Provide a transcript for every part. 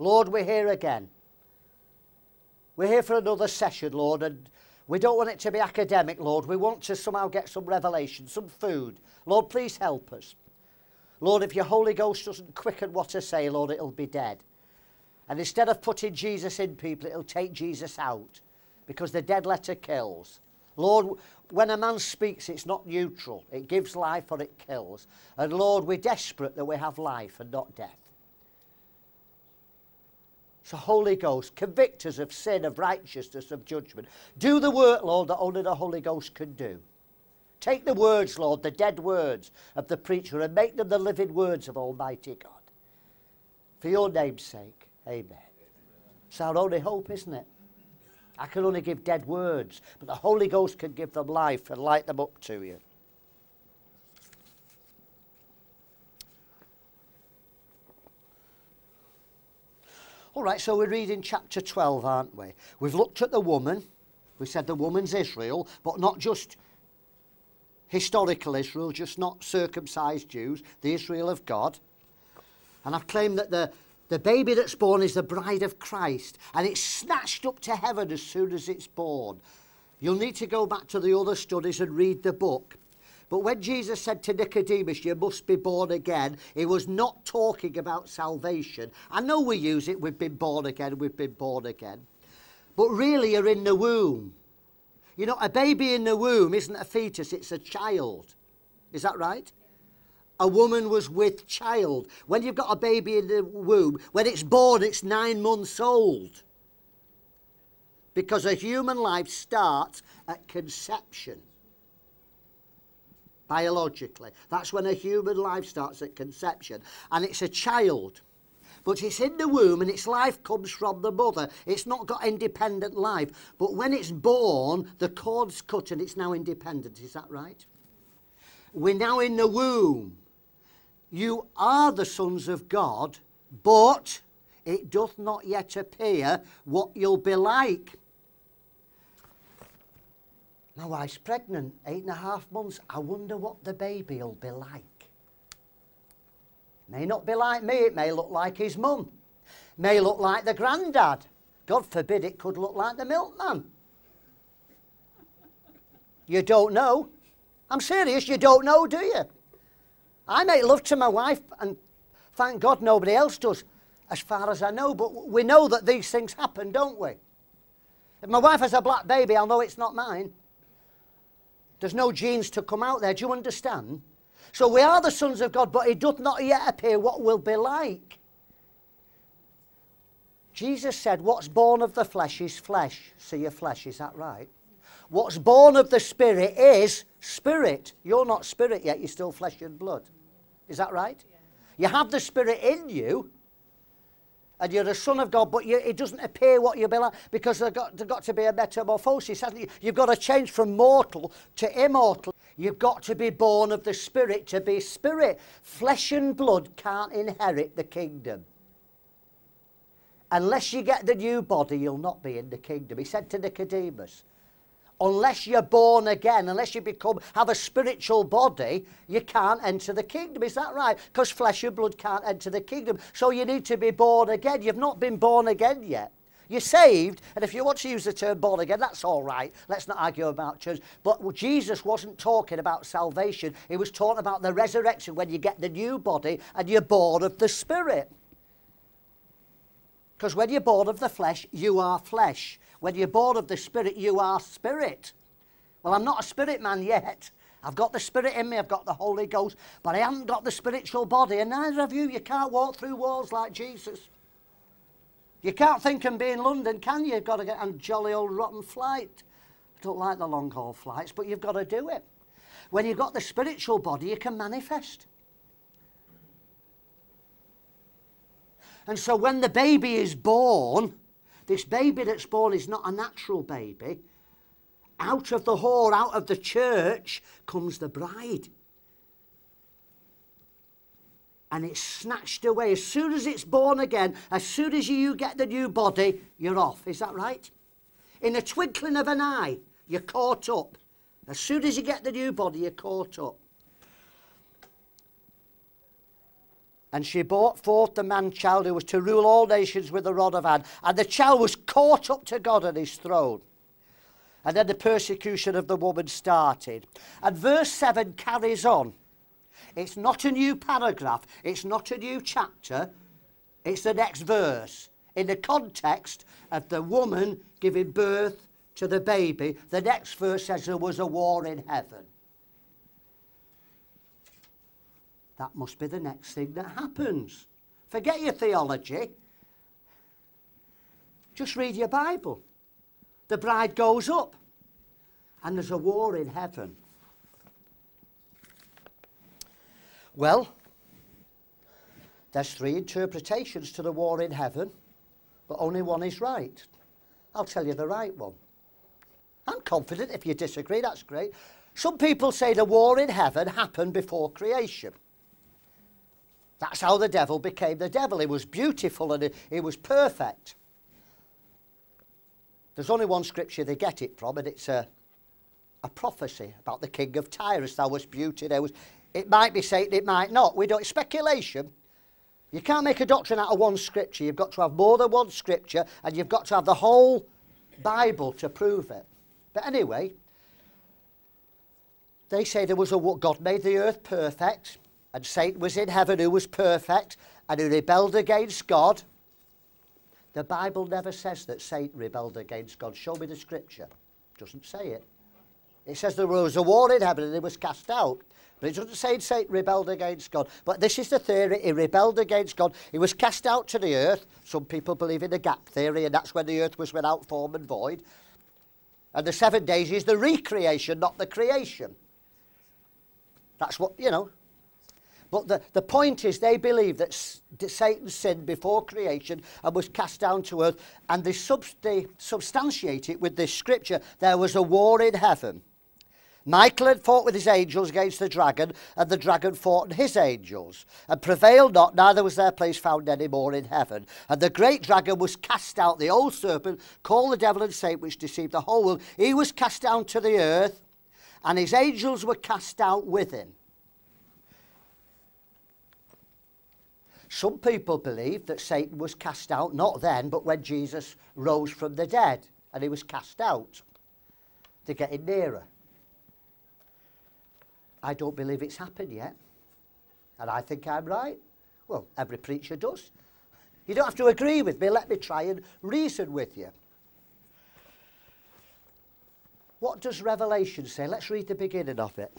Lord, we're here again. We're here for another session, Lord, and we don't want it to be academic, Lord. We want to somehow get some revelation, some food. Lord, please help us. Lord, if your Holy Ghost doesn't quicken what I say, Lord, it'll be dead. And instead of putting Jesus in people, it'll take Jesus out because the dead letter kills. Lord, when a man speaks, it's not neutral. It gives life or it kills. And Lord, we're desperate that we have life and not death. So, Holy Ghost, convict us of sin, of righteousness, of judgment. Do the work, Lord, that only the Holy Ghost can do. Take the words, Lord, the dead words of the preacher, and make them the living words of Almighty God. For your name's sake, amen. It's our only hope, isn't it? I can only give dead words, but the Holy Ghost can give them life and light them up to you. All right, so we're reading chapter 12, aren't we? We've looked at the woman. We said the woman's Israel, but not just historical Israel, just not circumcised Jews, the Israel of God. And I've claimed that the, the baby that's born is the bride of Christ, and it's snatched up to heaven as soon as it's born. You'll need to go back to the other studies and read the book. But when Jesus said to Nicodemus, You must be born again, he was not talking about salvation. I know we use it, we've been born again, we've been born again. But really, you're in the womb. You know, a baby in the womb isn't a fetus, it's a child. Is that right? A woman was with child. When you've got a baby in the womb, when it's born, it's nine months old. Because a human life starts at conception biologically. That's when a human life starts at conception. And it's a child. But it's in the womb and its life comes from the mother. It's not got independent life. But when it's born, the cord's cut and it's now independent. Is that right? We're now in the womb. You are the sons of God, but it doth not yet appear what you'll be like. My wife's pregnant, eight and a half months. I wonder what the baby will be like. May not be like me, it may look like his mum. May look like the granddad. God forbid it could look like the milkman. You don't know. I'm serious, you don't know, do you? I make love to my wife, and thank God nobody else does, as far as I know, but we know that these things happen, don't we? If my wife has a black baby, I'll know it's not mine. There's no genes to come out there. Do you understand? So we are the sons of God, but it doth not yet appear what we'll be like. Jesus said, What's born of the flesh is flesh. So your flesh, is that right? What's born of the spirit is spirit. You're not spirit yet, you're still flesh and blood. Is that right? Yeah. You have the spirit in you, and you're a son of God, but you, it doesn't appear what you'll be like because there's got, got to be a metamorphosis, hasn't you? You've got to change from mortal to immortal. You've got to be born of the Spirit to be Spirit. Flesh and blood can't inherit the kingdom. Unless you get the new body, you'll not be in the kingdom. He said to Nicodemus, unless you're born again, unless you become have a spiritual body, you can't enter the kingdom. Is that right? Because flesh and blood can't enter the kingdom. So you need to be born again. You've not been born again yet. You're saved, and if you want to use the term born again, that's all right. Let's not argue about church. But Jesus wasn't talking about salvation. He was talking about the resurrection when you get the new body and you're born of the Spirit. Because when you're born of the flesh, you are flesh. When you're born of the Spirit, you are spirit. Well, I'm not a spirit man yet. I've got the Spirit in me, I've got the Holy Ghost, but I haven't got the spiritual body, and neither of you. You can't walk through walls like Jesus. You can't think and be in London, can you? You've got to get on jolly old rotten flight. I don't like the long haul flights, but you've got to do it. When you've got the spiritual body, you can manifest. And so when the baby is born, this baby that's born is not a natural baby. Out of the hall, out of the church, comes the bride. And it's snatched away. As soon as it's born again, as soon as you get the new body, you're off. Is that right? In a twinkling of an eye, you're caught up. As soon as you get the new body, you're caught up. And she brought forth the man child who was to rule all nations with the rod of hand. And the child was caught up to God on his throne. And then the persecution of the woman started. And verse 7 carries on. It's not a new paragraph, it's not a new chapter, it's the next verse. In the context of the woman giving birth to the baby, the next verse says there was a war in heaven. That must be the next thing that happens. Forget your theology. Just read your Bible. The bride goes up, and there's a war in heaven. Well, there's three interpretations to the war in heaven, but only one is right. I'll tell you the right one. I'm confident if you disagree, that's great. Some people say the war in heaven happened before creation. That's how the devil became the devil. He was beautiful and he, was perfect. There's only one scripture they get it from, and it's a, a prophecy about the king of Tyrus. There was beauty, there was. It might be Satan, it might not. We don't. It's speculation. You can't make a doctrine out of one scripture. You've got to have more than one scripture, and you've got to have the whole Bible to prove it. But anyway, they say there was a God made the earth perfect and Satan was in heaven who was perfect and who rebelled against God. The Bible never says that Satan rebelled against God. Show me the scripture. It doesn't say it. It says there was a war in heaven and he was cast out. But it doesn't say Satan rebelled against God. But this is the theory. He rebelled against God. He was cast out to the earth. Some people believe in the gap theory, and that's when the earth was without form and void. And the seven days is the recreation, not the creation. That's what, you know, but the, the point is, they believe that Satan sinned before creation and was cast down to earth, and they, sub they substantiate it with this scripture there was a war in heaven. Michael had fought with his angels against the dragon, and the dragon fought with his angels, and prevailed not, neither was their place found any more in heaven. And the great dragon was cast out, the old serpent, called the devil and Satan, which deceived the whole world. He was cast down to the earth, and his angels were cast out with him. Some people believe that Satan was cast out not then, but when Jesus rose from the dead and he was cast out to get in nearer. I don't believe it's happened yet. And I think I'm right. Well, every preacher does. You don't have to agree with me. Let me try and reason with you. What does Revelation say? Let's read the beginning of it.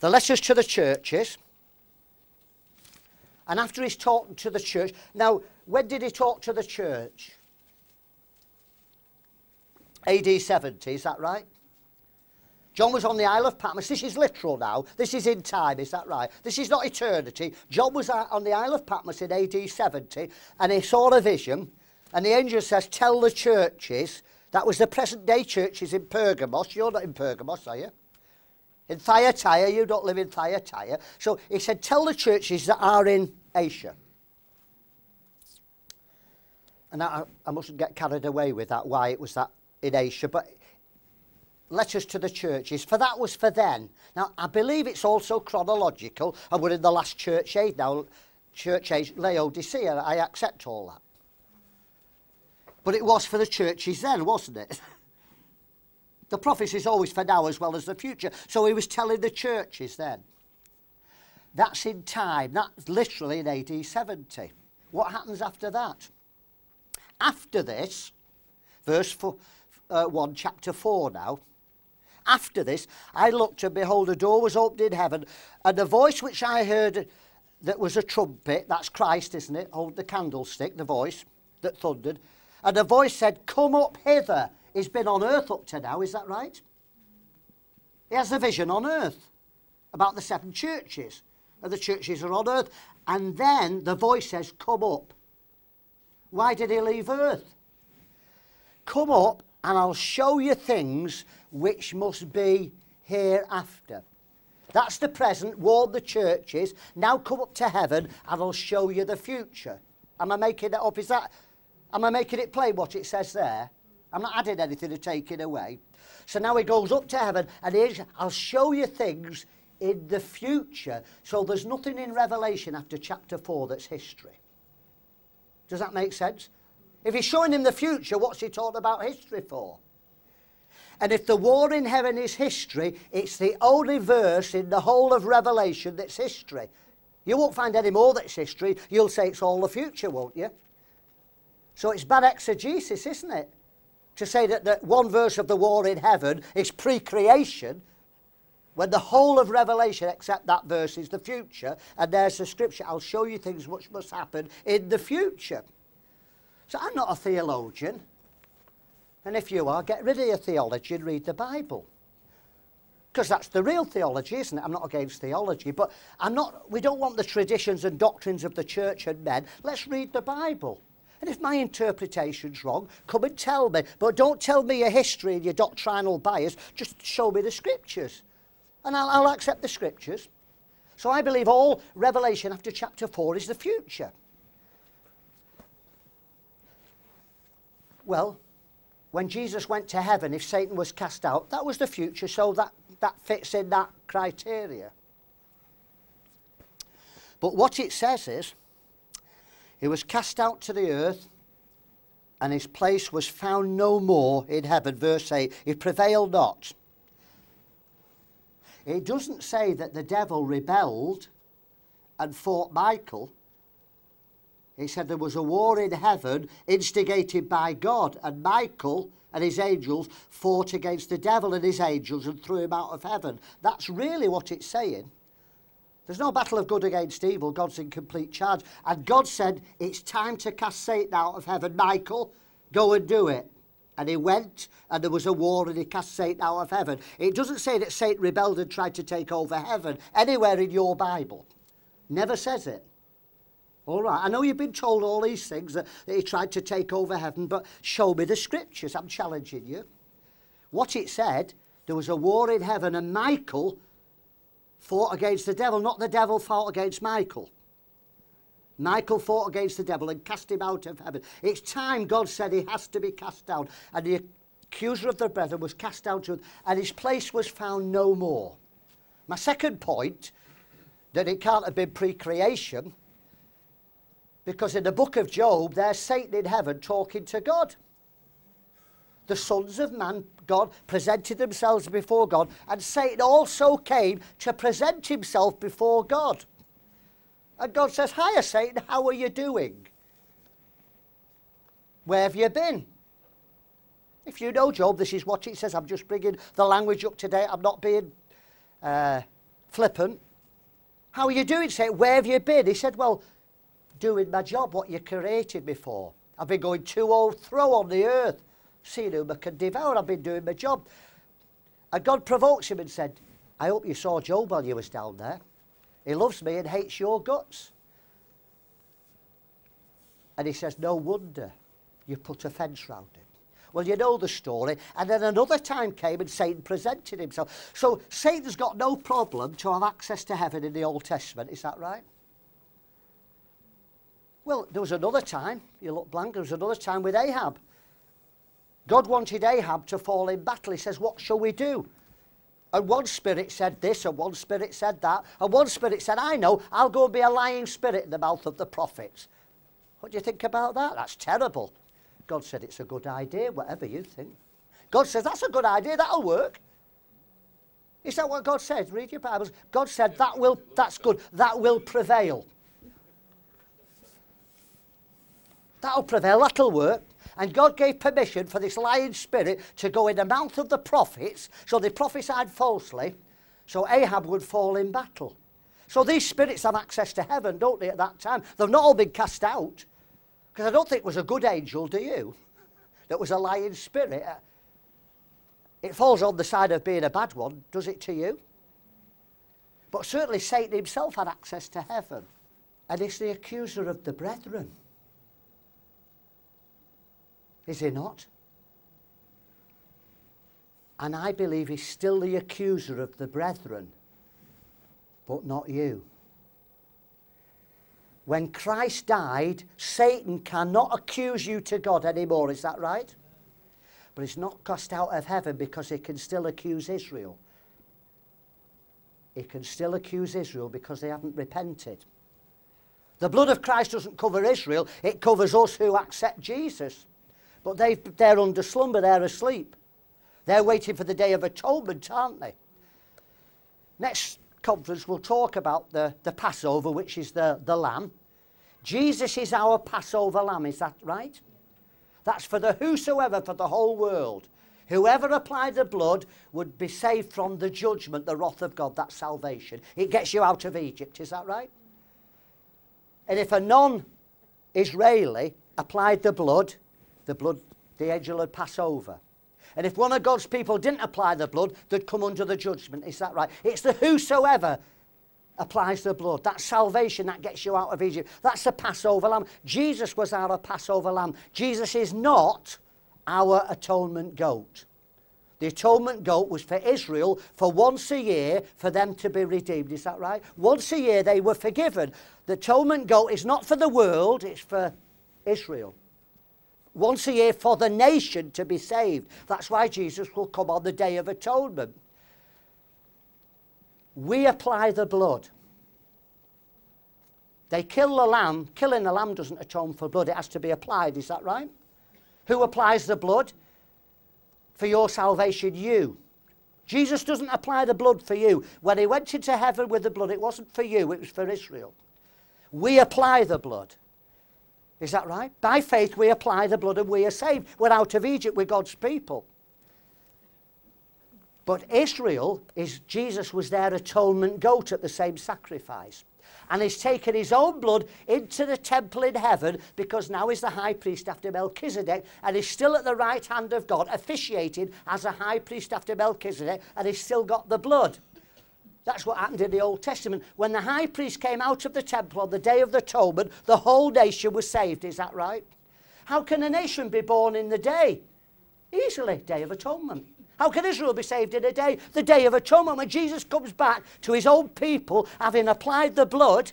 The letters to the churches. And after he's talked to the church, now, when did he talk to the church? AD 70, is that right? John was on the Isle of Patmos. This is literal now. This is in time, is that right? This is not eternity. John was on the Isle of Patmos in AD 70 and he saw a vision. And the angel says, Tell the churches. That was the present day churches in Pergamos. You're not in Pergamos, are you? In Thyatira, you don't live in Thyatira. So he said, Tell the churches that are in Asia. And I, I mustn't get carried away with that, why it was that in Asia, but letters to the churches, for that was for then. Now, I believe it's also chronological, and we're in the last church age now, church age, Laodicea, I accept all that. But it was for the churches then, wasn't it? the prophecy is always for now as well as the future. So he was telling the churches then. That's in time. That's literally in AD 70. What happens after that? After this, verse four, uh, 1, chapter 4 now. After this, I looked and behold, a door was opened in heaven, and a voice which I heard that was a trumpet, that's Christ, isn't it? Hold the candlestick, the voice that thundered. And a voice said, Come up hither. He's been on earth up to now, is that right? He has a vision on earth about the seven churches of the churches are on earth. And then the voice says, Come up. Why did he leave earth? Come up and I'll show you things which must be hereafter. That's the present, warn the churches. Now come up to heaven and I'll show you the future. Am I making it up? Is that, am I making it plain what it says there? I'm not adding anything to take it away. So now he goes up to heaven and here's, I'll show you things in the future. So there's nothing in Revelation after chapter 4 that's history. Does that make sense? If he's showing him the future, what's he talking about history for? And if the war in heaven is history, it's the only verse in the whole of Revelation that's history. You won't find any more that's history. You'll say it's all the future, won't you? So it's bad exegesis, isn't it? To say that, that one verse of the war in heaven is pre creation when the whole of Revelation, except that verse, is the future, and there's the scripture. I'll show you things which must happen in the future. So I'm not a theologian. And if you are, get rid of your theology and read the Bible. Because that's the real theology, isn't it? I'm not against theology, but I'm not, we don't want the traditions and doctrines of the church and men. Let's read the Bible. And if my interpretation's wrong, come and tell me. But don't tell me your history and your doctrinal bias. Just show me the scriptures. And I'll, I'll accept the scriptures. So I believe all Revelation after chapter 4 is the future. Well, when Jesus went to heaven, if Satan was cast out, that was the future, so that, that fits in that criteria. But what it says is, he was cast out to the earth, and his place was found no more in heaven. Verse 8, he prevailed not. It doesn't say that the devil rebelled and fought Michael. He said there was a war in heaven instigated by God, and Michael and his angels fought against the devil and his angels and threw him out of heaven. That's really what it's saying. There's no battle of good against evil. God's in complete charge. And God said, It's time to cast Satan out of heaven. Michael, go and do it. And he went, and there was a war, and he cast Satan out of heaven. It doesn't say that Satan rebelled and tried to take over heaven anywhere in your Bible. Never says it. All right, I know you've been told all these things that, that he tried to take over heaven, but show me the scriptures. I'm challenging you. What it said, there was a war in heaven, and Michael fought against the devil, not the devil fought against Michael. Michael fought against the devil and cast him out of heaven. It's time God said he has to be cast down. And the accuser of the brethren was cast out, and his place was found no more. My second point, that it can't have been pre creation, because in the book of Job, there's Satan in heaven talking to God. The sons of man, God, presented themselves before God, and Satan also came to present himself before God. And God says, Hiya, Satan, how are you doing? Where have you been? If you know Job, this is what it says. I'm just bringing the language up to date. I'm not being uh, flippant. How are you doing? Satan? where have you been? He said, well, doing my job, what you created me for. I've been going to or throw on the earth, whom I can devour. I've been doing my job. And God provokes him and said, I hope you saw Job while you was down there. He loves me and hates your guts. And he says, no wonder you put a fence round him. Well, you know the story. And then another time came and Satan presented himself. So Satan's got no problem to have access to heaven in the Old Testament. Is that right? Well, there was another time, you look blank, there was another time with Ahab. God wanted Ahab to fall in battle. He says, What shall we do? And one spirit said this, and one spirit said that, and one spirit said, I know, I'll go and be a lying spirit in the mouth of the prophets. What do you think about that? That's terrible. God said it's a good idea, whatever you think. God says, That's a good idea, that'll work. Is that what God said? Read your Bibles. God said, That will, that's good, that will prevail. That'll prevail, that'll work. And God gave permission for this lying spirit to go in the mouth of the prophets, so they prophesied falsely, so Ahab would fall in battle. So these spirits have access to heaven, don't they, at that time? They've not all been cast out. Because I don't think it was a good angel, do you? That was a lying spirit. It falls on the side of being a bad one, does it to you? But certainly Satan himself had access to heaven. And it's the accuser of the brethren. Is he not? And I believe he's still the accuser of the brethren, but not you. When Christ died, Satan cannot accuse you to God anymore, is that right? But he's not cast out of heaven because he can still accuse Israel. he can still accuse Israel because they haven't repented. The blood of Christ doesn't cover Israel, it covers us who accept Jesus. But they they're under slumber, they're asleep. They're waiting for the day of atonement, aren't they? Next conference, we'll talk about the, the Passover, which is the, the lamb. Jesus is our Passover lamb, is that right? That's for the whosoever, for the whole world. Whoever applied the blood would be saved from the judgment, the wrath of God. That's salvation. It gets you out of Egypt, is that right? And if a non Israeli applied the blood, the blood, the angel would pass over. And if one of God's people didn't apply the blood, they'd come under the judgment. Is that right? It's the whosoever applies the blood. That's salvation that gets you out of Egypt. That's the Passover lamb. Jesus was our Passover lamb. Jesus is not our atonement goat. The atonement goat was for Israel for once a year for them to be redeemed. Is that right? Once a year they were forgiven. The atonement goat is not for the world, it's for Israel. Once a year for the nation to be saved. That's why Jesus will come on the Day of Atonement. We apply the blood. They kill the lamb. Killing the lamb doesn't atone for blood, it has to be applied. Is that right? Who applies the blood? For your salvation, you. Jesus doesn't apply the blood for you. When he went into heaven with the blood, it wasn't for you, it was for Israel. We apply the blood. Is that right? By faith, we apply the blood and we are saved. We're out of Egypt, we're God's people. But Israel is Jesus was their atonement goat at the same sacrifice. And he's taken his own blood into the temple in heaven because now he's the high priest after Melchizedek and he's still at the right hand of God, officiating as a high priest after Melchizedek, and he's still got the blood. That's what happened in the Old Testament. When the high priest came out of the temple on the day of the atonement, the whole nation was saved. Is that right? How can a nation be born in the day? Easily, Day of Atonement. How can Israel be saved in a day? The day of atonement, when Jesus comes back to his own people, having applied the blood,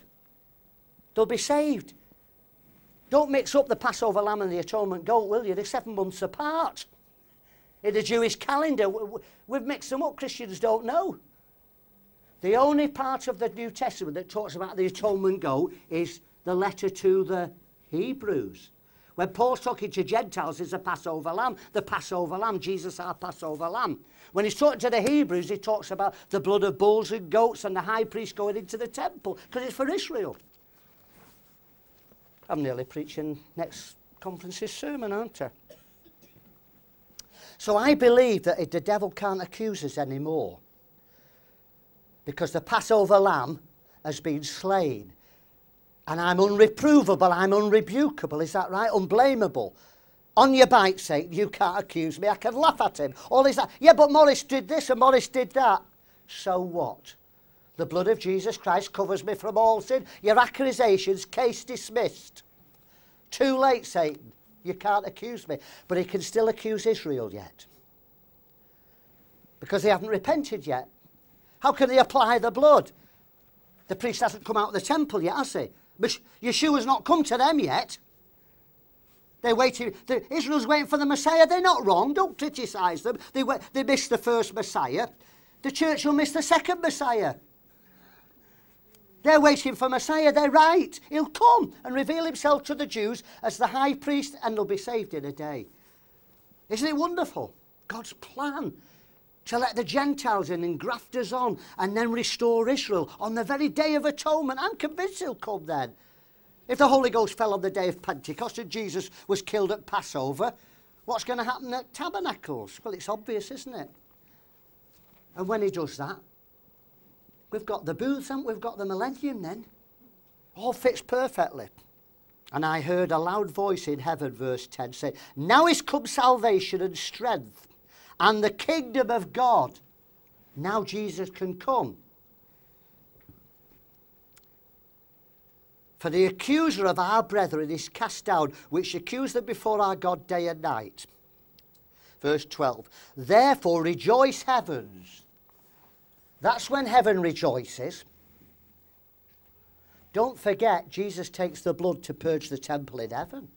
they'll be saved. Don't mix up the Passover lamb and the atonement goat, will you? They're seven months apart. In the Jewish calendar, we've mixed them up. Christians don't know. The only part of the New Testament that talks about the atonement goat is the letter to the Hebrews. When Paul's talking to Gentiles, it's a Passover lamb. The Passover lamb, Jesus our Passover lamb. When he's talking to the Hebrews, he talks about the blood of bulls and goats and the high priest going into the temple because it's for Israel. I'm nearly preaching next conference's sermon, aren't I? So I believe that the devil can't accuse us anymore because the Passover lamb has been slain. And I'm unreprovable, I'm unrebukable, is that right? Unblameable. On your bike's sake, you can't accuse me. I can laugh at him. All is that. Yeah, but Maurice did this and Maurice did that. So what? The blood of Jesus Christ covers me from all sin. Your accusations, case dismissed. Too late, Satan. You can't accuse me. But he can still accuse Israel yet. Because they haven't repented yet. How can they apply the blood? The priest hasn't come out of the temple yet, has he? But Yeshua's not come to them yet. They're waiting. The, Israel's waiting for the Messiah. They're not wrong. Don't criticise them. They, they missed the first Messiah. The church will miss the second Messiah. They're waiting for Messiah. They're right. He'll come and reveal himself to the Jews as the high priest, and they'll be saved in a day. Isn't it wonderful? God's plan to let the Gentiles in and graft us on and then restore Israel on the very day of atonement. I'm convinced he'll come then. If the Holy Ghost fell on the day of Pentecost and Jesus was killed at Passover, what's going to happen at Tabernacles? Well, it's obvious, isn't it? And when he does that, we've got the booths and we've got the millennium then. All fits perfectly. And I heard a loud voice in heaven, verse 10, say, Now is come salvation and strength and the kingdom of God. Now Jesus can come. For the accuser of our brethren is cast down, which accused them before our God day and night. Verse 12. Therefore rejoice heavens. That's when heaven rejoices. Don't forget, Jesus takes the blood to purge the temple in heaven.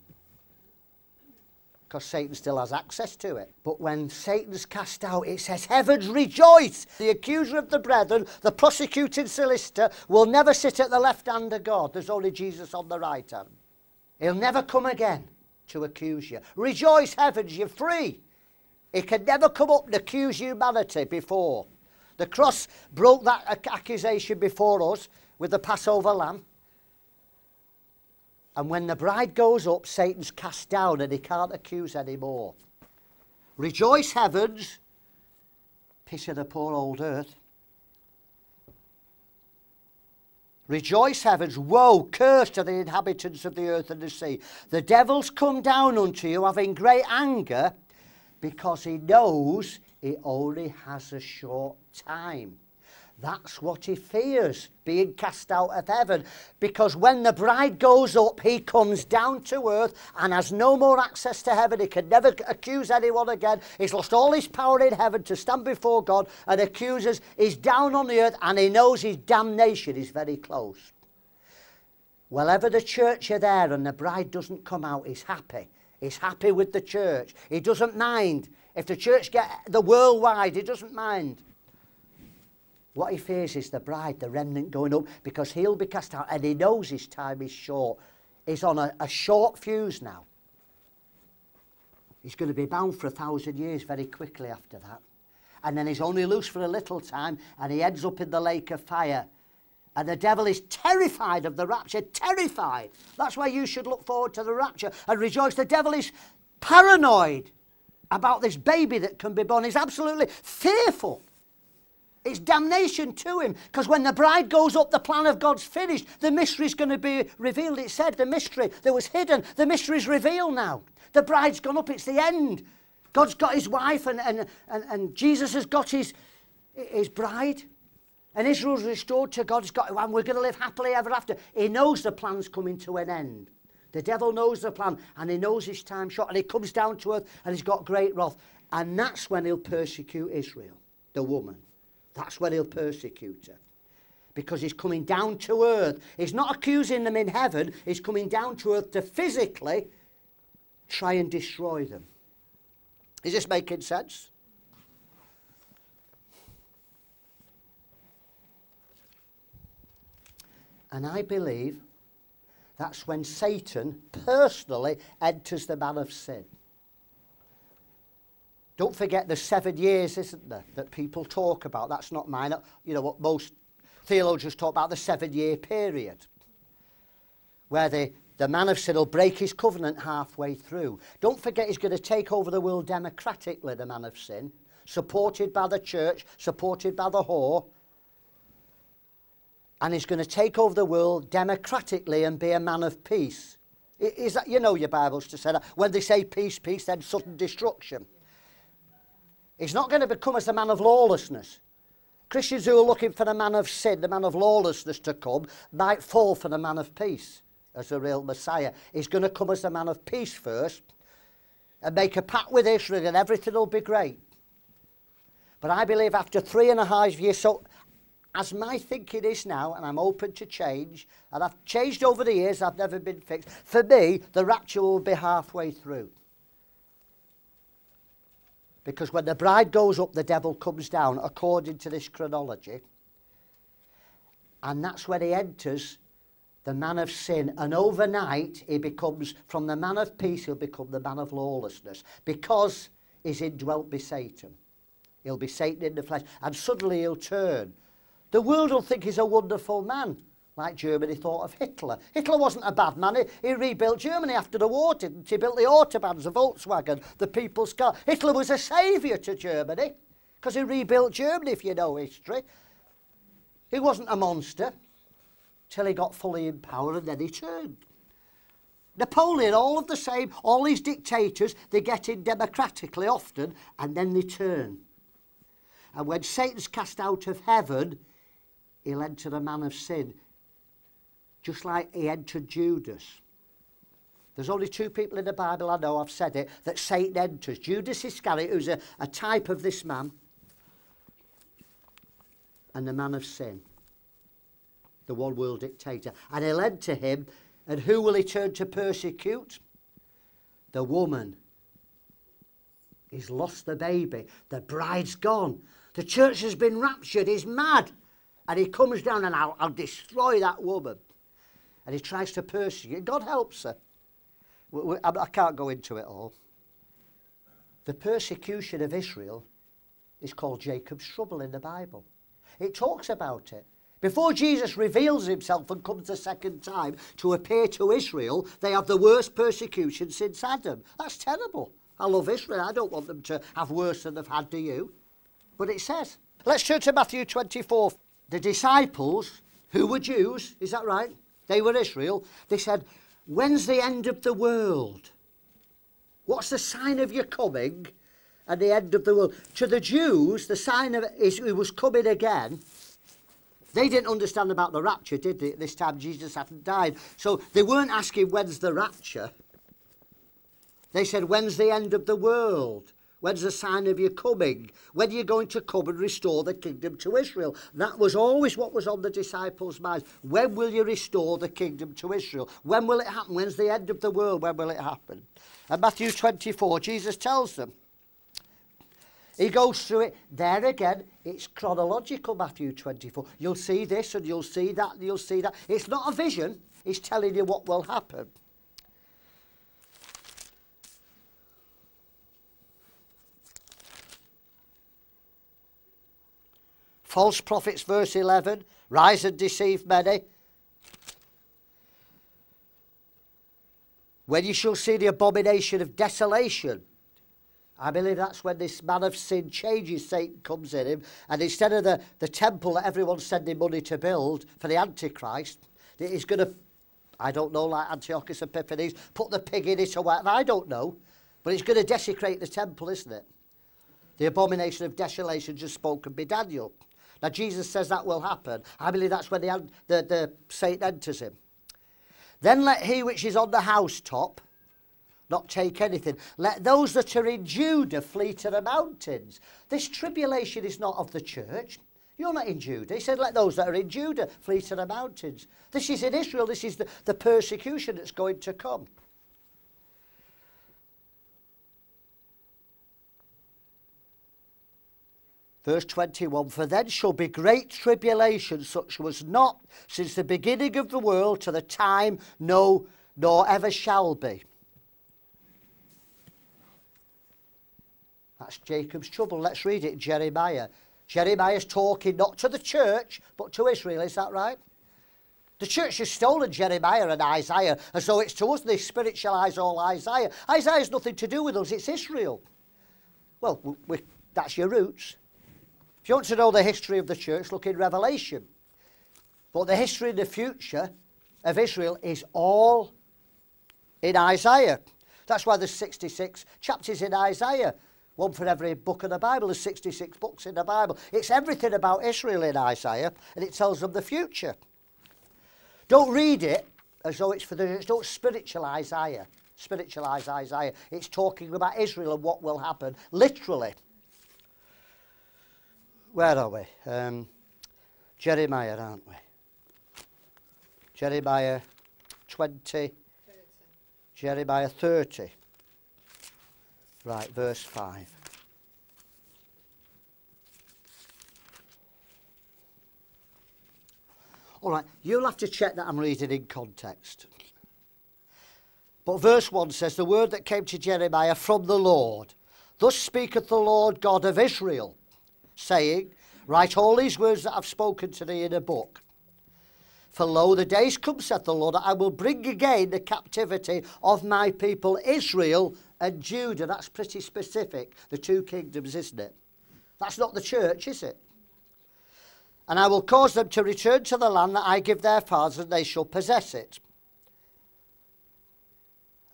Because Satan still has access to it. But when Satan's cast out, it says, Heavens rejoice! The accuser of the brethren, the prosecuting solicitor, will never sit at the left hand of God. There's only Jesus on the right hand. He'll never come again to accuse you. Rejoice, heavens, you're free. He can never come up and accuse humanity before. The cross broke that accusation before us with the Passover lamb. And when the bride goes up, Satan's cast down and he can't accuse anymore. Rejoice, heavens. Pity the poor old earth. Rejoice, heavens. Woe, curse to the inhabitants of the earth and the sea. The devil's come down unto you, having great anger, because he knows he only has a short time. That's what he fears, being cast out of heaven. Because when the bride goes up, he comes down to earth and has no more access to heaven. He can never accuse anyone again. He's lost all his power in heaven to stand before God and accuses. He's down on the earth and he knows his damnation is very close. Wherever the church are there and the bride doesn't come out, he's happy. He's happy with the church. He doesn't mind. If the church get the worldwide, he doesn't mind. What he fears is the bride, the remnant going up, because he'll be cast out and he knows his time is short. He's on a, a short fuse now. He's going to be bound for a thousand years very quickly after that. And then he's only loose for a little time and he ends up in the lake of fire. And the devil is terrified of the rapture, terrified. That's why you should look forward to the rapture and rejoice. The devil is paranoid about this baby that can be born. He's absolutely fearful. It's damnation to him because when the bride goes up, the plan of God's finished. The mystery is going to be revealed. It said the mystery that was hidden, the mystery is revealed now. The bride's gone up, it's the end. God's got his wife, and, and, and, and Jesus has got his, his bride. And Israel's restored to God's got, and we're going to live happily ever after. He knows the plan's coming to an end. The devil knows the plan, and he knows his time short, and he comes down to earth, and he's got great wrath. And that's when he'll persecute Israel, the woman. That's where he'll persecute her. Because he's coming down to earth. He's not accusing them in heaven, he's coming down to earth to physically try and destroy them. Is this making sense? And I believe that's when Satan personally enters the man of sin. Don't forget the seven years, isn't there, that people talk about. That's not mine. You know what most theologians talk about the seven year period where the, the man of sin will break his covenant halfway through. Don't forget he's going to take over the world democratically, the man of sin, supported by the church, supported by the whore. And he's going to take over the world democratically and be a man of peace. Is that, you know your Bibles to say that. When they say peace, peace, then sudden destruction. He's not going to become as the man of lawlessness. Christians who are looking for the man of sin, the man of lawlessness to come, might fall for the man of peace as the real Messiah. He's going to come as the man of peace first and make a pact with Israel and everything will be great. But I believe after three and a half years, so as my thinking is now, and I'm open to change, and I've changed over the years, I've never been fixed, for me, the rapture will be halfway through. Because when the bride goes up, the devil comes down, according to this chronology. And that's when he enters the man of sin. And overnight, he becomes, from the man of peace, he'll become the man of lawlessness. Because he's indwelt by Satan. He'll be Satan in the flesh. And suddenly he'll turn. The world will think he's a wonderful man. Like Germany thought of Hitler. Hitler wasn't a bad man. He, he rebuilt Germany after the war, didn't he? built the Autobahns, the Volkswagen, the People's Car. Hitler was a saviour to Germany because he rebuilt Germany, if you know history. He wasn't a monster till he got fully in power and then he turned. Napoleon, all of the same, all these dictators, they get in democratically often and then they turn. And when Satan's cast out of heaven, he'll enter a man of sin just like he entered Judas. There's only two people in the Bible, I know, I've said it, that Satan enters. Judas Iscariot, who's a, a type of this man, and the man of sin, the one world dictator. And he'll enter him, and who will he turn to persecute? The woman He's lost the baby. The bride's gone. The church has been raptured. He's mad. And he comes down and I'll, I'll destroy that woman. And he tries to persecute. God helps her. I can't go into it all. The persecution of Israel is called Jacob's trouble in the Bible. It talks about it. Before Jesus reveals himself and comes the second time to appear to Israel, they have the worst persecution since Adam. That's terrible. I love Israel. I don't want them to have worse than they've had, do you? But it says. Let's turn to Matthew 24. The disciples, who were Jews, is that right? They were Israel. They said, When's the end of the world? What's the sign of your coming and the end of the world? To the Jews, the sign of it was coming again. They didn't understand about the rapture, did they? At this time, Jesus hadn't died. So they weren't asking, when's the rapture? They said, when's the end of the world? When's the sign of your coming? When are you going to come and restore the kingdom to Israel? That was always what was on the disciples' minds. When will you restore the kingdom to Israel? When will it happen? When's the end of the world? When will it happen? And Matthew 24, Jesus tells them. He goes through it. There again, it's chronological, Matthew 24. You'll see this and you'll see that and you'll see that. It's not a vision, he's telling you what will happen. False prophets, verse 11, rise and deceive many. When you shall see the abomination of desolation, I believe that's when this man of sin changes, Satan comes in him, and instead of the, the temple that everyone's sending money to build for the Antichrist, he's going to, I don't know, like Antiochus Epiphanes, put the pig in it or whatever, I don't know. But he's going to desecrate the temple, isn't it? The abomination of desolation just spoken by Daniel. Now, Jesus says that will happen. I believe that's when the, the, the Satan enters him. Then let he which is on the housetop not take anything. Let those that are in Judah flee to the mountains. This tribulation is not of the church. You're not in Judah. He said, let those that are in Judah flee to the mountains. This is in Israel. This is the, the persecution that's going to come. Verse 21 For then shall be great tribulation, such was not since the beginning of the world to the time, no, nor ever shall be. That's Jacob's trouble. Let's read it, in Jeremiah. Jeremiah's talking not to the church, but to Israel. Is that right? The church has stolen Jeremiah and Isaiah as though it's to us they spiritualise all Isaiah. Isaiah's nothing to do with us, it's Israel. Well, we, we, that's your roots. If you want to know the history of the church, look in Revelation. But the history in the future of Israel is all in Isaiah. That's why there's 66 chapters in Isaiah. One for every book of the Bible. There's 66 books in the Bible. It's everything about Israel in Isaiah, and it tells them the future. Don't read it as though it's for the... Don't spiritualize Isaiah. Spiritualize Isaiah. It's talking about Israel and what will happen, literally where are we? Um, Jeremiah, aren't we? Jeremiah 20, 30. Jeremiah 30. Right, verse 5. All right, you'll have to check that I'm reading in context. But verse 1 says, The word that came to Jeremiah from the Lord. Thus speaketh the Lord God of Israel saying, Write all these words that I've spoken to thee in a book. For lo, the days come, saith the Lord, that I will bring again the captivity of my people Israel and Judah. That's pretty specific, the two kingdoms, isn't it? That's not the church, is it? And I will cause them to return to the land that I give their fathers, and they shall possess it.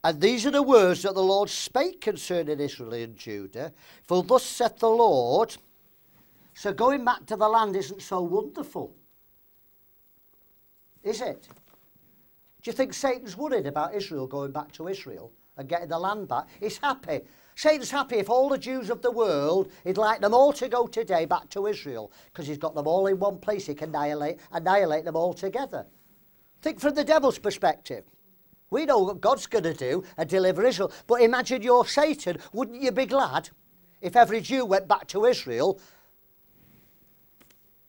And these are the words that the Lord spake concerning Israel and Judah. For thus saith the Lord, so going back to the land isn't so wonderful. Is it? Do you think Satan's worried about Israel going back to Israel and getting the land back? He's happy. Satan's happy if all the Jews of the world, he'd like them all to go today back to Israel because he's got them all in one place. He can annihilate, annihilate them all together. Think from the devil's perspective. We know what God's going to do and deliver Israel. But imagine you're Satan. Wouldn't you be glad? If every Jew went back to Israel,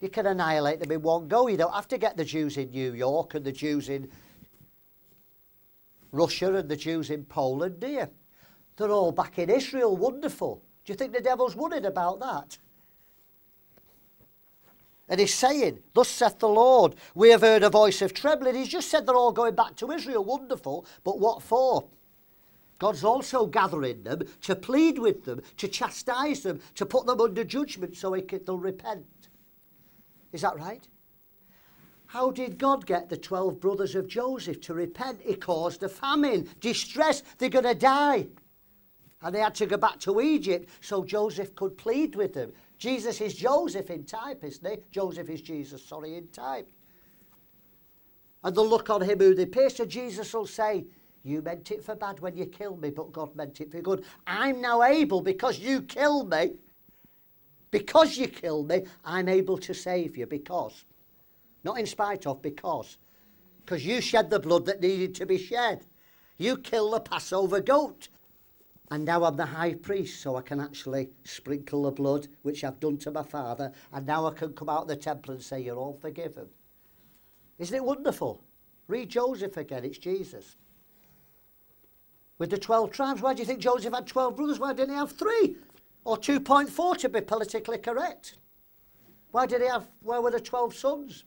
you can annihilate them in one go. You don't have to get the Jews in New York and the Jews in Russia and the Jews in Poland, do you? They're all back in Israel. Wonderful. Do you think the devil's worried about that? And he's saying, Thus saith the Lord, we have heard a voice of trembling. He's just said they're all going back to Israel. Wonderful. But what for? God's also gathering them to plead with them, to chastise them, to put them under judgment so can, they'll repent. Is that right? How did God get the 12 brothers of Joseph to repent? He caused a famine, distress. They're going to die. And they had to go back to Egypt so Joseph could plead with them. Jesus is Joseph in type, isn't he? Joseph is Jesus, sorry, in type. And they'll look on him who they pierced, and Jesus will say, You meant it for bad when you killed me, but God meant it for good. I'm now able, because you killed me, because you killed me, I'm able to save you, because. Not in spite of, because. Because you shed the blood that needed to be shed. You killed the Passover goat. And now I'm the high priest, so I can actually sprinkle the blood, which I've done to my father, and now I can come out of the temple and say, You're all forgiven. Isn't it wonderful? Read Joseph again, it's Jesus. With the 12 tribes, why do you think Joseph had 12 brothers? Why didn't he have three? Or 2.4 to be politically correct? Why did he have, where were the 12 sons?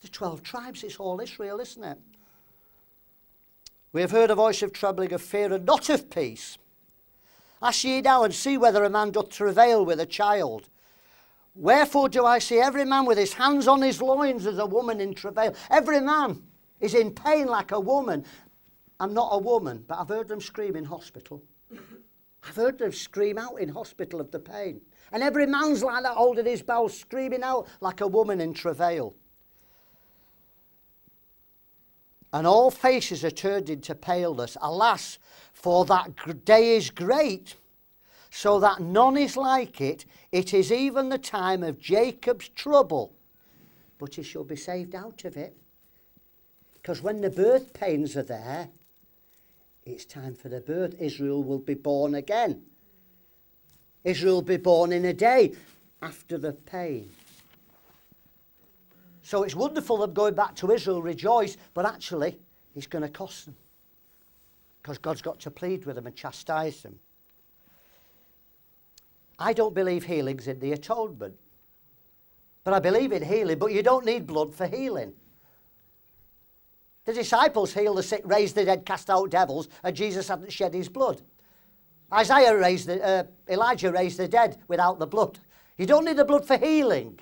The 12 tribes, it's all Israel, isn't it? We have heard a voice of troubling of fear and not of peace. Ask ye now and see whether a man doth travail with a child. Wherefore do I see every man with his hands on his loins as a woman in travail? Every man is in pain like a woman. I'm not a woman, but I've heard them scream in hospital. I've heard them scream out in hospital of the pain. And every man's like that, holding his bowels, screaming out like a woman in travail. and all faces are turned into paleness. Alas, for that day is great, so that none is like it. It is even the time of Jacob's trouble, but he shall be saved out of it. Because when the birth pains are there, it's time for the birth. Israel will be born again. Israel will be born in a day after the pain. So it's wonderful them going back to Israel, rejoice, but actually, it's going to cost them. Because God's got to plead with them and chastise them. I don't believe healing's in the atonement. But I believe in healing, but you don't need blood for healing. The disciples healed the sick, raised the dead, cast out devils, and Jesus hadn't shed his blood. Isaiah raised the, uh, Elijah raised the dead without the blood. You don't need the blood for healing.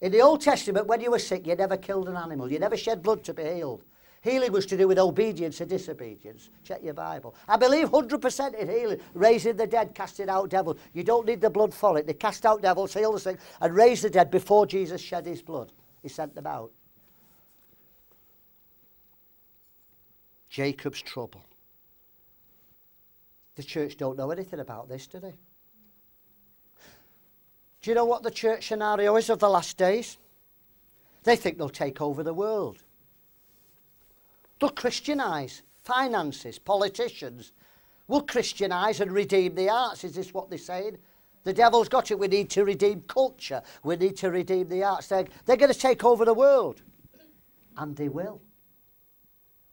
In the Old Testament, when you were sick, you never killed an animal. You never shed blood to be healed. Healing was to do with obedience or disobedience. Check your Bible. I believe 100% in healing. Raising the dead, casting out devils. You don't need the blood for it. They cast out devils, heal the sick, and raise the dead before Jesus shed his blood. He sent them out. Jacob's trouble. The church don't know anything about this, do they? Do you know what the church scenario is of the last days? They think they'll take over the world. They'll Christianise finances, politicians. Will Christianise and redeem the arts. Is this what they're saying? The devil's got it. We need to redeem culture. We need to redeem the arts. They're, they're going to take over the world. And they will.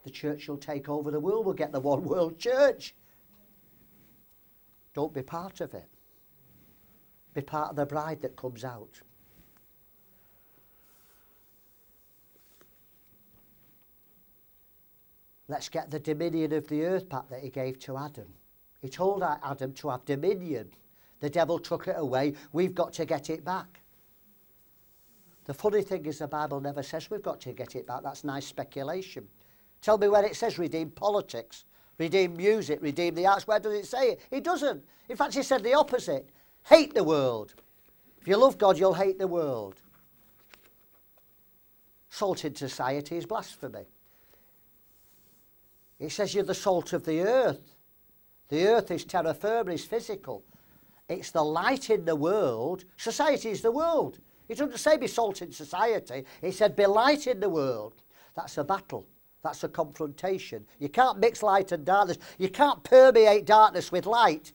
The church will take over the world. We'll get the one world church. Don't be part of it be part of the bride that comes out. Let's get the dominion of the earth back that he gave to Adam. He told Adam to have dominion. The devil took it away. We've got to get it back. The funny thing is, the Bible never says we've got to get it back. That's nice speculation. Tell me where it says redeem politics, redeem music, redeem the arts. Where does it say it? It doesn't. In fact, he said the opposite. Hate the world. If you love God, you'll hate the world. Salted society is blasphemy. It says you're the salt of the earth. The earth is terra firma, is physical. It's the light in the world. Society is the world. It doesn't say be salt in society. It said be light in the world. That's a battle. That's a confrontation. You can't mix light and darkness. You can't permeate darkness with light.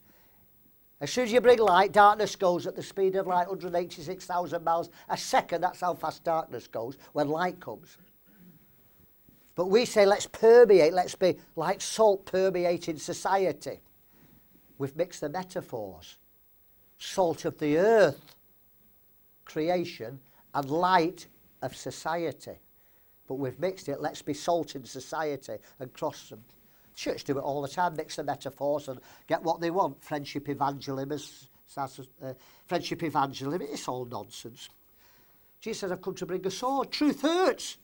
As soon as you bring light, darkness goes at the speed of light, 186,000 miles a second. That's how fast darkness goes when light comes. But we say, let's permeate, let's be like salt permeating society. We've mixed the metaphors salt of the earth, creation, and light of society. But we've mixed it, let's be salt in society and cross them. Church do it all the time, mix the metaphors and get what they want. Friendship evangelism, uh, friendship evangelism, it's all nonsense. Jesus said, I've come to bring a sword. Truth hurts.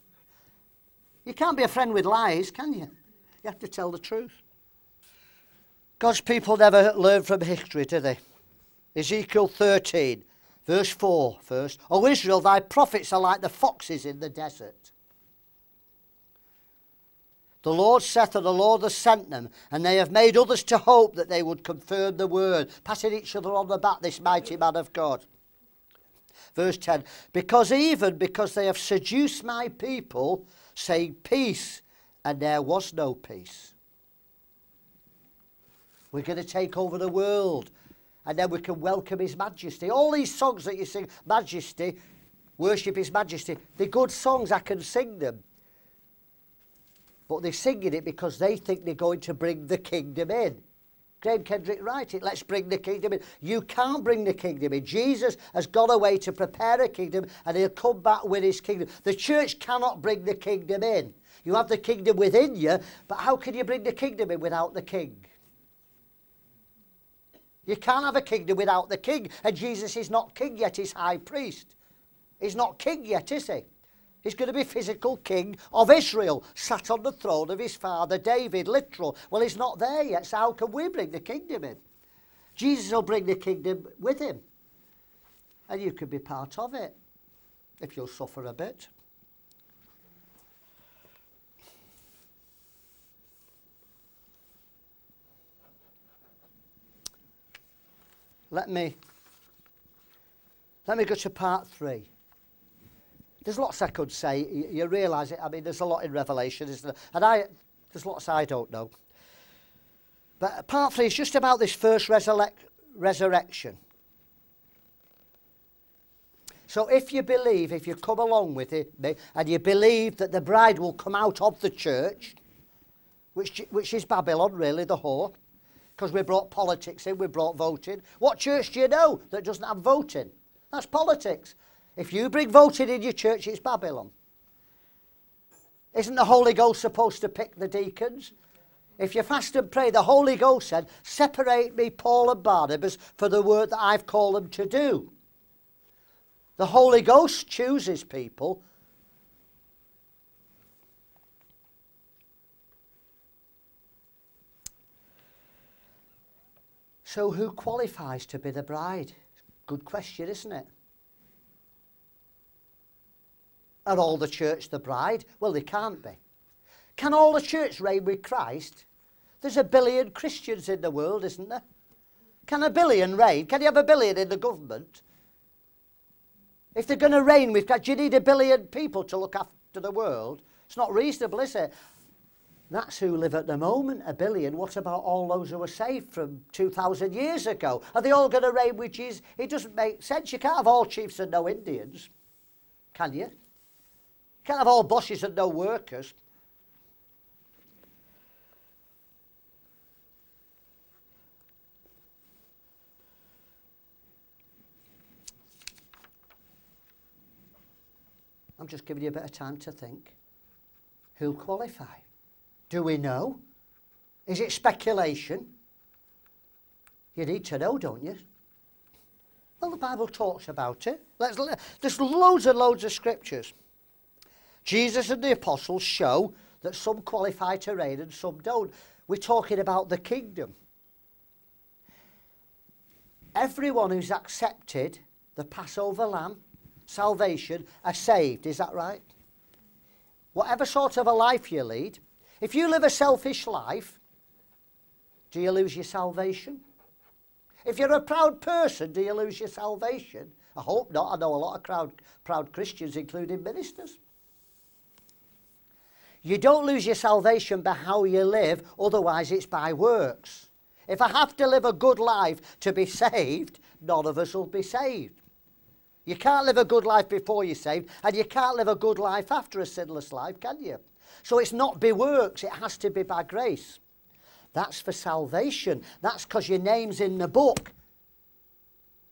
You can't be a friend with lies, can you? You have to tell the truth. God's people never learn from history, do they? Ezekiel 13, verse 4 first. O Israel, thy prophets are like the foxes in the desert. The Lord saith, and the Lord has sent them, and they have made others to hope that they would confirm the word, patting each other on the back, this mighty man of God. Verse 10 Because even because they have seduced my people, saying peace, and there was no peace. We're going to take over the world, and then we can welcome His Majesty. All these songs that you sing, Majesty, worship His Majesty, they're good songs, I can sing them. But they're singing it because they think they're going to bring the kingdom in. Graham Kendrick write it, let's bring the kingdom in. You can't bring the kingdom in. Jesus has gone away to prepare a kingdom and he'll come back with his kingdom. The church cannot bring the kingdom in. You have the kingdom within you, but how can you bring the kingdom in without the king? You can't have a kingdom without the king. And Jesus is not king yet, he's high priest. He's not king yet, is he? He's going to be physical king of Israel, sat on the throne of his father David, literal. Well, he's not there yet, so how can we bring the kingdom in? Jesus will bring the kingdom with him. And you can be part of it if you'll suffer a bit. Let me let me go to part three. There's lots I could say. You, you realise it. I mean, there's a lot in Revelation, isn't there? And I, there's lots I don't know. But part three is just about this first resurrec- resurrection. So if you believe, if you come along with it, and you believe that the bride will come out of the church, which, which is Babylon, really, the whore, because we brought politics in, we brought voting. What church do you know that doesn't have voting? That's politics. If you bring voting in your church, it's Babylon. Isn't the Holy Ghost supposed to pick the deacons? If you fast and pray, the Holy Ghost said, Separate me, Paul and Barnabas, for the work that I've called them to do. The Holy Ghost chooses people. So, who qualifies to be the bride? Good question, isn't it? Are all the church the bride? Well, they can't be. Can all the church reign with Christ? There's a billion Christians in the world, isn't there? Can a billion reign? Can you have a billion in the government? If they're going to reign with Christ, you need a billion people to look after the world? It's not reasonable, is it? That's who live at the moment, a billion. What about all those who were saved from 2,000 years ago? Are they all going to reign with Jesus? It doesn't make sense. You can't have all chiefs and no Indians, can you? Can't have all bosses and no workers. I'm just giving you a bit of time to think. Who'll qualify? Do we know? Is it speculation? You need to know, don't you? Well, the Bible talks about it. Let's, there's loads and loads of scriptures. Jesus and the apostles show that some qualify to reign and some don't. We're talking about the kingdom. Everyone who's accepted the Passover lamb, salvation, are saved. Is that right? Whatever sort of a life you lead, if you live a selfish life, do you lose your salvation? If you're a proud person, do you lose your salvation? I hope not. I know a lot of proud, proud Christians, including ministers. You don't lose your salvation by how you live, otherwise, it's by works. If I have to live a good life to be saved, none of us will be saved. You can't live a good life before you're saved, and you can't live a good life after a sinless life, can you? So it's not by works, it has to be by grace. That's for salvation. That's because your name's in the book.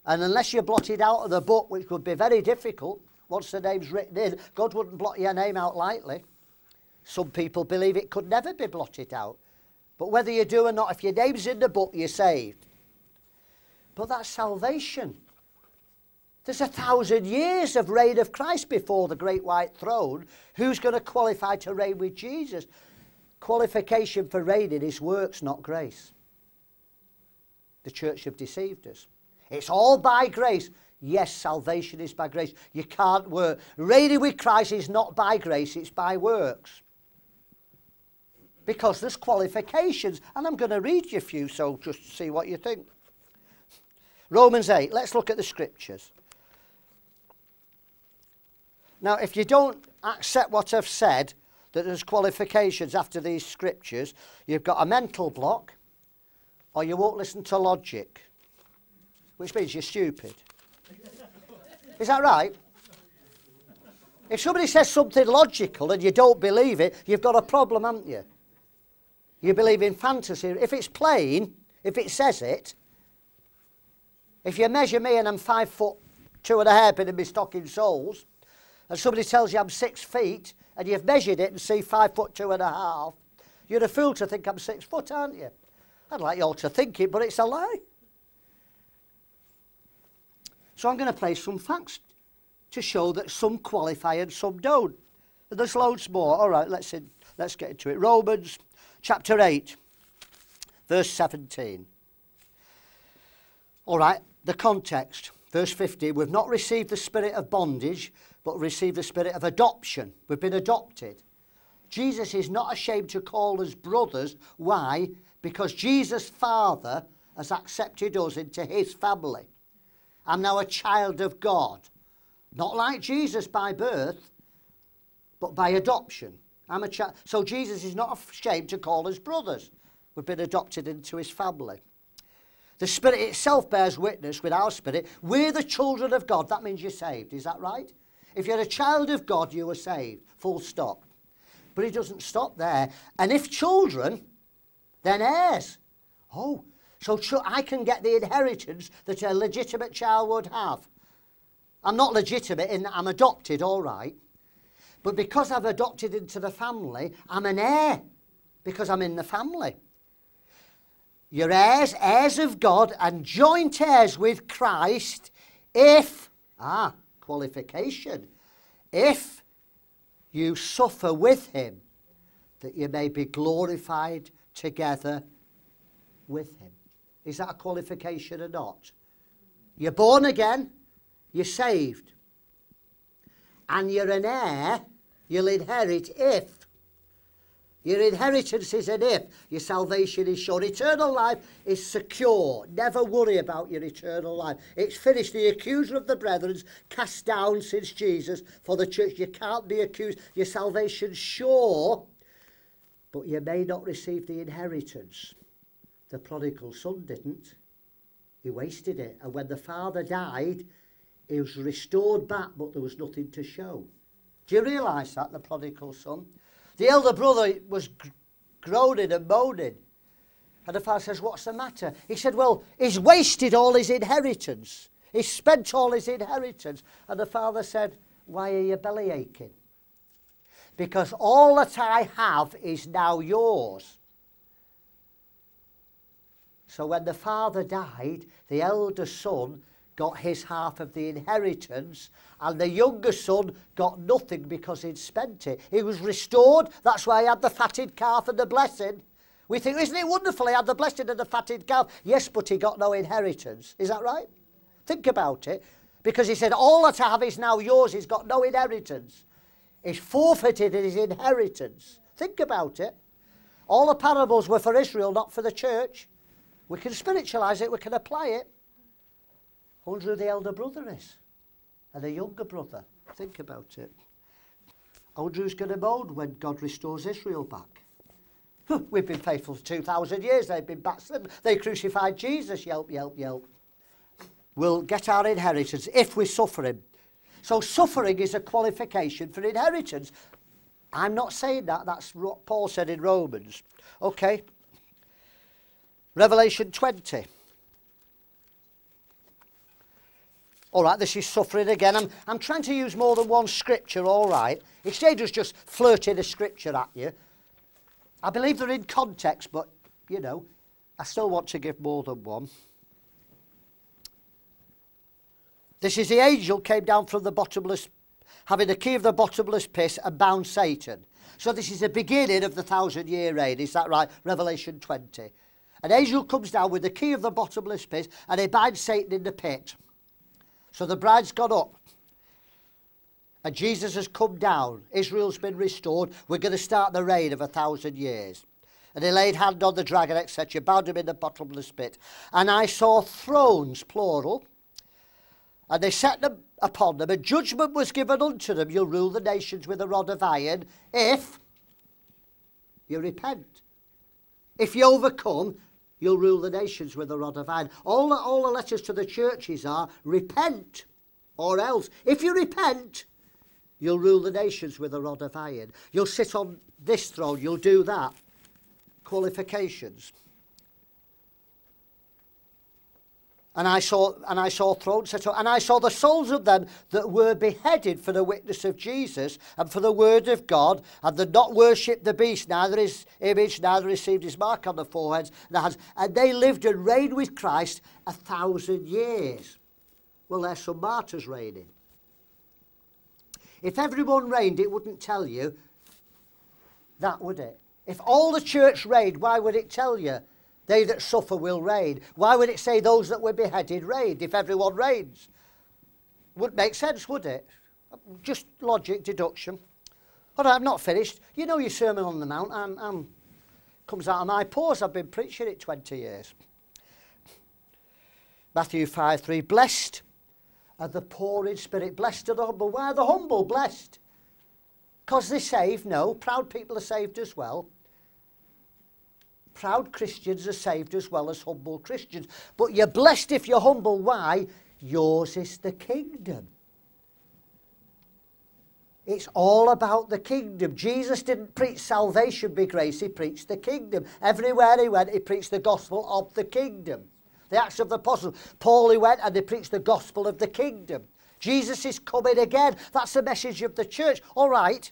And unless you're blotted out of the book, which would be very difficult, once the name's written in, God wouldn't blot your name out lightly. Some people believe it could never be blotted out. But whether you do or not, if your name's in the book, you're saved. But that's salvation. There's a thousand years of reign of Christ before the great white throne. Who's going to qualify to reign with Jesus? Qualification for reigning is works, not grace. The church have deceived us. It's all by grace. Yes, salvation is by grace. You can't work. Reigning with Christ is not by grace, it's by works. Because there's qualifications. And I'm going to read you a few, so just see what you think. Romans 8, let's look at the scriptures. Now, if you don't accept what I've said, that there's qualifications after these scriptures, you've got a mental block, or you won't listen to logic, which means you're stupid. Is that right? If somebody says something logical and you don't believe it, you've got a problem, haven't you? You believe in fantasy. If it's plain, if it says it, if you measure me and I'm five foot two and a half in my stocking soles, and somebody tells you I'm six feet, and you've measured it and see five foot two and a half, you're a fool to think I'm six foot, aren't you? I'd like you all to think it, but it's a lie. So I'm going to play some facts to show that some qualify and some don't. There's loads more. All right, let's, in, let's get into it. Romans chapter 8, verse 17. All right, the context. Verse 50 We've not received the spirit of bondage but received the spirit of adoption. We've been adopted. Jesus is not ashamed to call us brothers. Why? Because Jesus' Father has accepted us into his family. I'm now a child of God. Not like Jesus by birth, but by adoption. I'm a child. So Jesus is not ashamed to call us brothers. We've been adopted into his family. The Spirit itself bears witness with our spirit. We're the children of God. That means you're saved. Is that right? If you're a child of God, you are saved. Full stop. But he doesn't stop there. And if children, then heirs. Oh, so I can get the inheritance that a legitimate child would have. I'm not legitimate in that I'm adopted, all right. But because I've adopted into the family, I'm an heir because I'm in the family. You're heirs, heirs of God, and joint heirs with Christ if, ah, qualification. If you suffer with him, that you may be glorified together with him. Is that a qualification or not? You're born again, you're saved, and you're an heir, you'll inherit if your inheritance is an if. Your salvation is sure. Eternal life is secure. Never worry about your eternal life. It's finished. The accuser of the brethren's cast down since Jesus for the church. You can't be accused. Your salvation's sure, but you may not receive the inheritance. The prodigal son didn't. He wasted it. And when the father died, he was restored back, but there was nothing to show. Do you realise that, the prodigal son? The elder brother was groaning and moaning. And the father says, What's the matter? He said, Well, he's wasted all his inheritance. He's spent all his inheritance. And the father said, Why are you belly aching? Because all that I have is now yours. So when the father died, the elder son got his half of the inheritance, and the younger son got nothing because he'd spent it. He was restored. That's why he had the fatted calf and the blessing. We think, isn't it wonderful he had the blessing and the fatted calf? Yes, but he got no inheritance. Is that right? Think about it. Because he said, All that I have is now yours. He's got no inheritance. He's forfeited his inheritance. Think about it. All the parables were for Israel, not for the church. We can spiritualize it, we can apply it. Wonder who the elder brother is and the younger brother. Think about it. Who's going to moan when God restores Israel back. We've been faithful for 2,000 years. They've been backslidden. They crucified Jesus. Yelp, yelp, yelp. We'll get our inheritance if we're suffering. So suffering is a qualification for inheritance. I'm not saying that. That's what Paul said in Romans. Okay. Revelation 20. All right, this is suffering again. I'm, I'm trying to use more than one scripture, all right. It's dangerous just flirting a scripture at you. I believe they're in context, but, you know, I still want to give more than one. This is the angel came down from the bottomless, having the key of the bottomless pit and bound Satan. So this is the beginning of the thousand year reign. Is that right? Revelation 20. An angel comes down with the key of the bottomless pit and he binds Satan in the pit. So the bride's gone up. And Jesus has come down. Israel's been restored. We're going to start the reign of a thousand years. And he laid hand on the dragon, etc., bound him in the bottomless pit. And I saw thrones, plural, and they set them upon them, and judgment was given unto them. You'll rule the nations with a rod of iron if you repent. If you overcome, You'll rule the nations with a rod of iron. All the, all the letters to the churches are repent or else. If you repent, you'll rule the nations with a rod of iron. You'll sit on this throne, you'll do that. Qualifications. And I saw and I saw thrones set up, and I saw the souls of them that were beheaded for the witness of Jesus and for the word of God, and did not worship the beast, neither his image, neither received his mark on the foreheads, and they lived and reigned with Christ a thousand years. Well, there's some martyrs reigning. If everyone reigned, it wouldn't tell you that, would it? If all the church reigned, why would it tell you they that suffer will reign. Why would it say those that were beheaded reigned if everyone reigns? Wouldn't make sense, would it? Just logic, deduction. All right, I'm not finished. You know your Sermon on the Mount. I'm, I'm, comes out of my pores. I've been preaching it 20 years. Matthew 5 3. Blessed are the poor in spirit. Blessed are the humble. Why are the humble blessed? Because they're saved? No. Proud people are saved as well. Proud Christians are saved as well as humble Christians. But you're blessed if you're humble. Why? Yours is the kingdom. It's all about the kingdom. Jesus didn't preach salvation by grace, he preached the kingdom. Everywhere he went, he preached the gospel of the kingdom. The Acts of the Apostles. Paul, he went and he preached the gospel of the kingdom. Jesus is coming again. That's the message of the church. All right,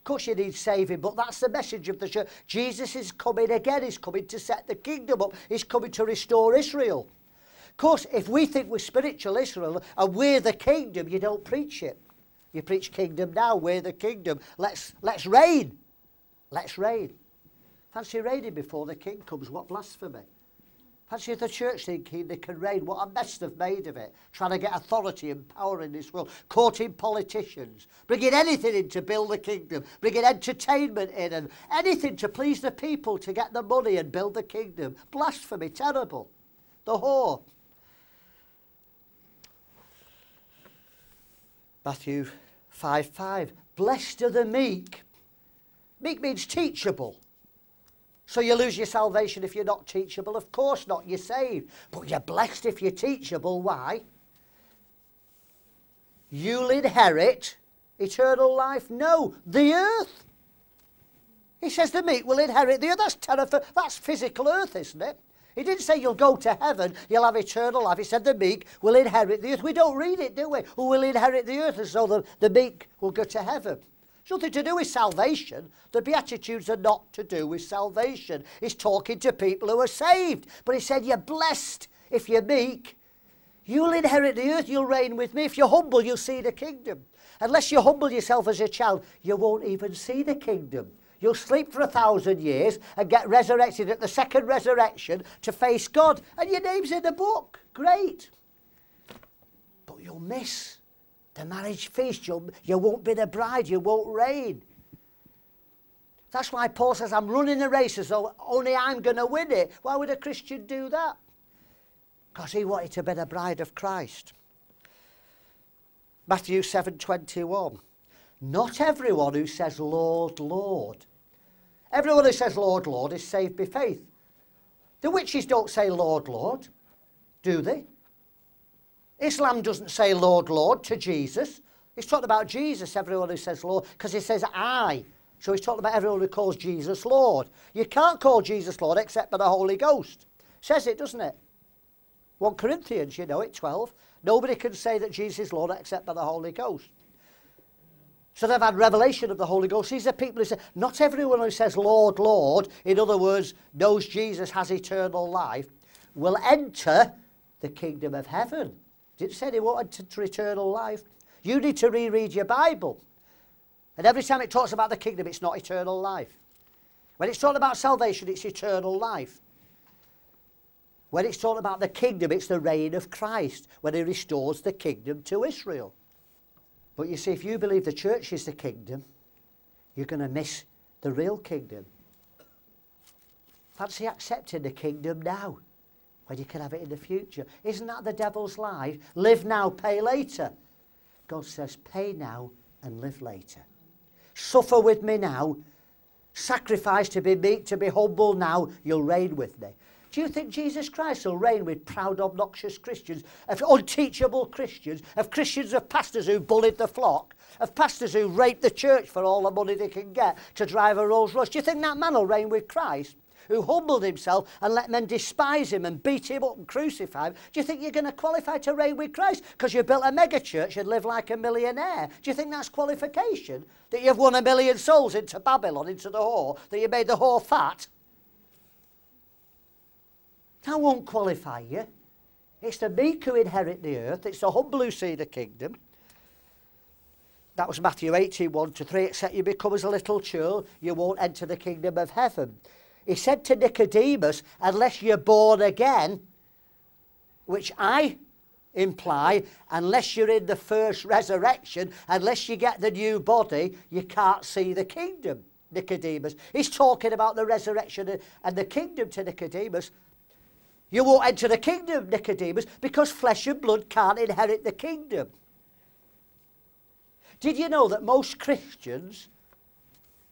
of course, you need saving, but that's the message of the church. Jesus is coming again. He's coming to set the kingdom up. He's coming to restore Israel. Of course, if we think we're spiritual Israel and we're the kingdom, you don't preach it. You preach kingdom now. We're the kingdom. Let's let's reign. Let's reign. Fancy reigning before the king comes. What blasphemy! Fancy the church thinking they can reign. What a mess they've made of it. Trying to get authority and power in this world. Courting politicians. Bringing anything in to build the kingdom. Bringing entertainment in and anything to please the people to get the money and build the kingdom. Blasphemy. Terrible. The whore. Matthew 5 5. Blessed are the meek. Meek means teachable. So you lose your salvation if you're not teachable? Of course not. You're saved. But you're blessed if you're teachable. Why? You'll inherit eternal life. No, the earth. He says the meek will inherit the earth. That's terrifying. That's physical earth, isn't it? He didn't say you'll go to heaven, you'll have eternal life. He said the meek will inherit the earth. We don't read it, do we? Who will inherit the earth as though the, the meek will go to heaven. It's nothing to do with salvation. The Beatitudes are not to do with salvation. He's talking to people who are saved. But he said, You're blessed if you're meek. You'll inherit the earth, you'll reign with me. If you're humble, you'll see the kingdom. Unless you humble yourself as a child, you won't even see the kingdom. You'll sleep for a thousand years and get resurrected at the second resurrection to face God. And your name's in the book. Great. But you'll miss the marriage feast. You'll, you won't be the bride, you won't reign. That's why Paul says, I'm running the race as though only I'm going to win it. Why would a Christian do that? Because he wanted to be the bride of Christ. Matthew 7:21. Not everyone who says, Lord, Lord. Everyone who says Lord, Lord is saved by faith. The witches don't say Lord, Lord, do they? Islam doesn't say Lord, Lord to Jesus. He's talking about Jesus, everyone who says Lord, because he says I. So he's talking about everyone who calls Jesus Lord. You can't call Jesus Lord except by the Holy Ghost. Says it, doesn't it? 1 Corinthians, you know it, 12. Nobody can say that Jesus is Lord except by the Holy Ghost. So they've had revelation of the Holy Ghost. These are people who say, not everyone who says Lord, Lord, in other words, knows Jesus has eternal life, will enter the kingdom of heaven. It said they won't enter eternal life? You need to reread your Bible. And every time it talks about the kingdom, it's not eternal life. When it's talking about salvation, it's eternal life. When it's talking about the kingdom, it's the reign of Christ, when he restores the kingdom to Israel. But you see, if you believe the church is the kingdom, you're going to miss the real kingdom. Fancy accepting the kingdom now when you can have it in the future. Isn't that the devil's lie? Live now, pay later. God says, pay now and live later. Suffer with me now. Sacrifice to be meek, to be humble now. You'll reign with me. Do you think Jesus Christ will reign with proud, obnoxious Christians, of unteachable Christians, of Christians, of pastors who bullied the flock, of pastors who rape the church for all the money they can get to drive a Rolls Royce? Do you think that man will reign with Christ? Who humbled himself and let men despise him and beat him up and crucify him. Do you think you're going to qualify to reign with Christ? Because you built a mega church and live like a millionaire. Do you think that's qualification? That you've won a million souls into Babylon, into the whore, that you made the whore fat? That won't qualify you. It's the meek who inherit the earth. It's the humble who see the kingdom. That was Matthew 18, 1 to 3. Except you become as a little child, you won't enter the kingdom of heaven. He said to Nicodemus, unless you're born again, which I imply, unless you're in the first resurrection, unless you get the new body, you can't see the kingdom, Nicodemus. He's talking about the resurrection and the kingdom to Nicodemus. You won't enter the kingdom, Nicodemus, because flesh and blood can't inherit the kingdom. Did you know that most Christians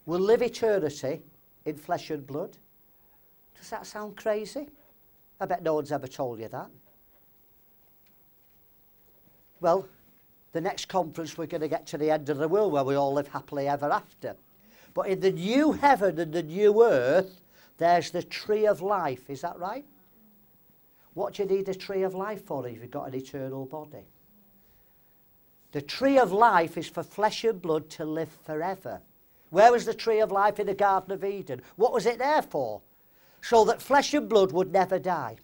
will live eternity in flesh and blood? Does that sound crazy? I bet no one's ever told you that. Well, the next conference we're going to get to the end of the world where we all live happily ever after. But in the new heaven and the new earth, there's the tree of life. Is that right? What do you need a tree of life for if you've got an eternal body? The tree of life is for flesh and blood to live forever. Where was the tree of life in the Garden of Eden? What was it there for? So that flesh and blood would never die.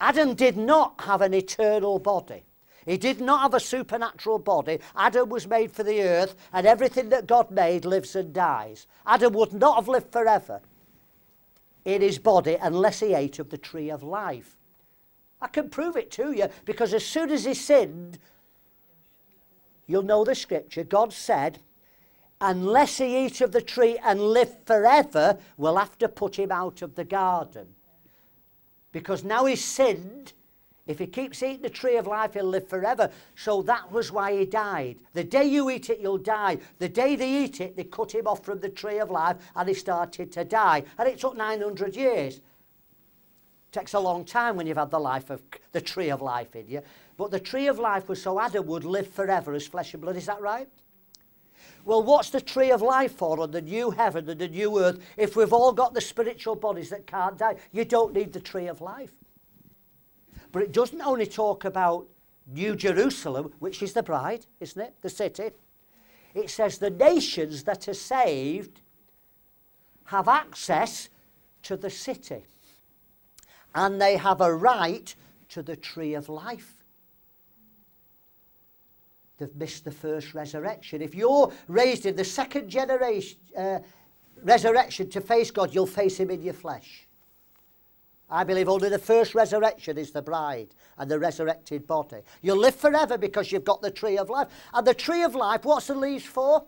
Adam did not have an eternal body. He did not have a supernatural body. Adam was made for the earth, and everything that God made lives and dies. Adam would not have lived forever in his body unless he ate of the tree of life. I can prove it to you because as soon as he sinned, you'll know the scripture. God said, unless he eat of the tree and live forever, we'll have to put him out of the garden. Because now he's sinned, if he keeps eating the tree of life, he'll live forever. So that was why he died. The day you eat it, you'll die. The day they eat it, they cut him off from the tree of life and he started to die. And it took 900 years. Takes a long time when you've had the life of the tree of life in you. But the tree of life was so Adam would live forever as flesh and blood. Is that right? Well, what's the tree of life for on the new heaven and the new earth if we've all got the spiritual bodies that can't die? You don't need the tree of life. But it doesn't only talk about New Jerusalem, which is the bride, isn't it? The city. It says the nations that are saved have access to the city. And they have a right to the tree of life. They've missed the first resurrection. If you're raised in the second generation uh, resurrection to face God, you'll face him in your flesh. I believe only the first resurrection is the bride and the resurrected body. You'll live forever because you've got the tree of life. And the tree of life, what's the leaves for?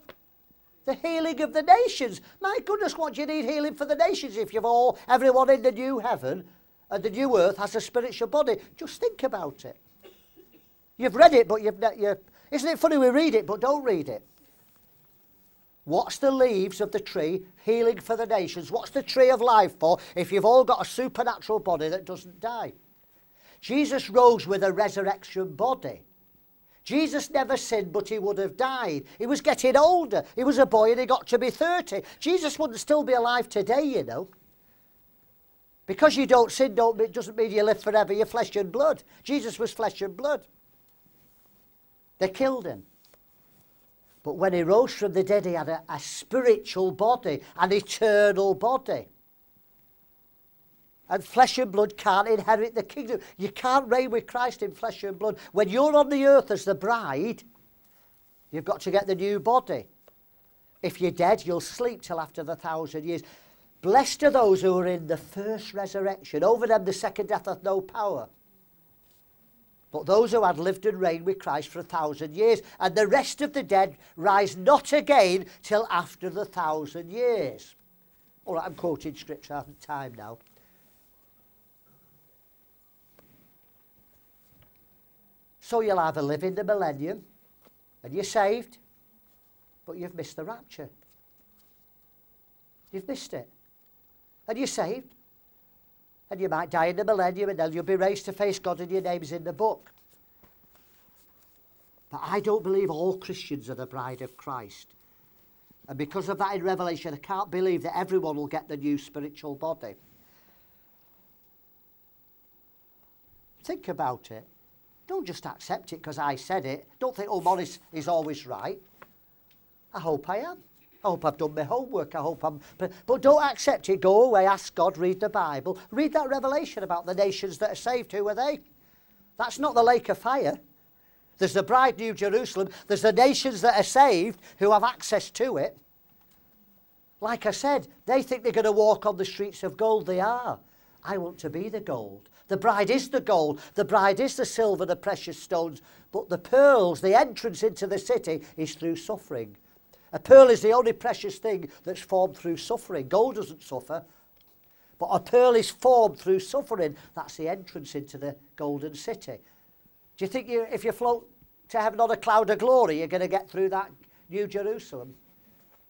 The healing of the nations. My goodness, what do you need healing for the nations if you've all, everyone in the new heaven and the new earth has a spiritual body? Just think about it. You've read it, but you've, you isn't it funny we read it but don't read it? What's the leaves of the tree? Healing for the nations. What's the tree of life for if you've all got a supernatural body that doesn't die? Jesus rose with a resurrection body. Jesus never sinned, but he would have died. He was getting older. He was a boy and he got to be 30. Jesus wouldn't still be alive today, you know. Because you don't sin don't, it doesn't mean you live forever. You're flesh and blood. Jesus was flesh and blood. They killed him. But when he rose from the dead, he had a, a spiritual body, an eternal body. And flesh and blood can't inherit the kingdom. You can't reign with Christ in flesh and blood. When you're on the earth as the bride, you've got to get the new body. If you're dead, you'll sleep till after the thousand years. Blessed are those who are in the first resurrection. Over them the second death hath no power. But those who had lived and reigned with Christ for a thousand years, and the rest of the dead rise not again till after the thousand years. All right, I'm quoting scripture, I have time now. So you'll either live in the millennium and you're saved, but you've missed the rapture. You've missed it. And you're saved, and you might die in the millennium and then you'll be raised to face God and your name's in the book. But I don't believe all Christians are the bride of Christ. And because of that in Revelation, I can't believe that everyone will get the new spiritual body. Think about it. Don't just accept it because I said it. Don't think, oh, Maurice is always right. I hope I am. I hope I've done my homework. I hope I'm. But, don't accept it. Go away, ask God, read the Bible. Read that revelation about the nations that are saved. Who are they? That's not the lake of fire. There's the bride, New Jerusalem. There's the nations that are saved who have access to it. Like I said, they think they're going to walk on the streets of gold. They are. I want to be the gold. The bride is the gold. The bride is the silver, the precious stones. But the pearls, the entrance into the city, is through suffering. A pearl is the only precious thing that's formed through suffering. Gold doesn't suffer, but a pearl is formed through suffering. That's the entrance into the golden city. Do you think you, if you float to heaven on a cloud of glory, you're going to get through that New Jerusalem?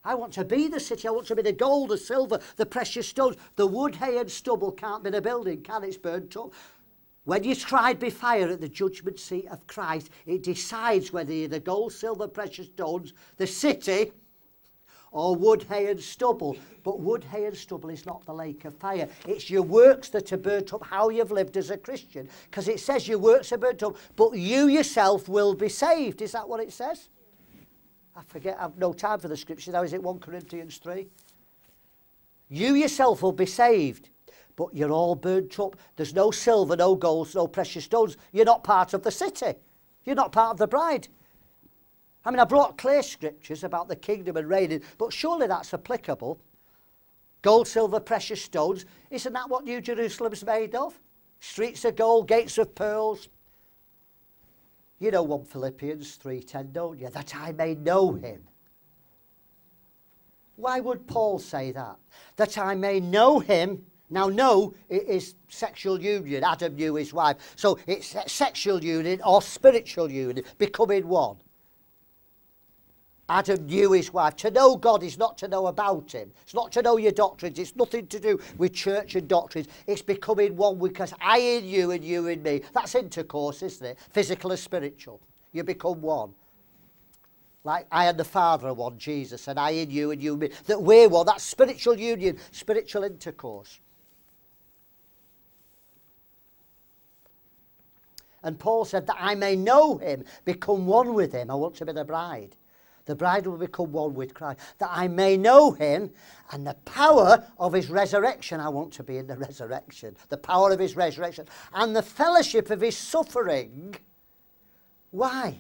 I want to be the city. I want to be the gold, the silver, the precious stones. The wood, hay, and stubble can't be a building, can it? It's burnt up. When you're tried by fire at the judgment seat of Christ, it decides whether you're the gold, silver, precious stones, the city, or wood, hay, and stubble. But wood, hay, and stubble is not the lake of fire. It's your works that are burnt up, how you've lived as a Christian. Because it says your works are burnt up, but you yourself will be saved. Is that what it says? I forget, I've no time for the scripture now. Is it 1 Corinthians 3? You yourself will be saved but you're all burnt up. There's no silver, no gold, no precious stones. You're not part of the city. You're not part of the bride. I mean, I brought clear scriptures about the kingdom and reigning, but surely that's applicable. Gold, silver, precious stones. Isn't that what New Jerusalem's made of? Streets of gold, gates of pearls. You know 1 Philippians 3.10, don't you? That I may know him. Why would Paul say that? That I may know him now, no is sexual union. Adam knew his wife. So it's sexual union or spiritual union, becoming one. Adam knew his wife. To know God is not to know about him. It's not to know your doctrines. It's nothing to do with church and doctrines. It's becoming one because I in you and you in me. That's intercourse, isn't it? Physical and spiritual. You become one. Like I and the Father are one, Jesus, and I in you and you in me. That we're one. That's spiritual union, spiritual intercourse. And Paul said that I may know him, become one with him. I want to be the bride. The bride will become one with Christ. That I may know him and the power of his resurrection. I want to be in the resurrection. The power of his resurrection. And the fellowship of his suffering. Why?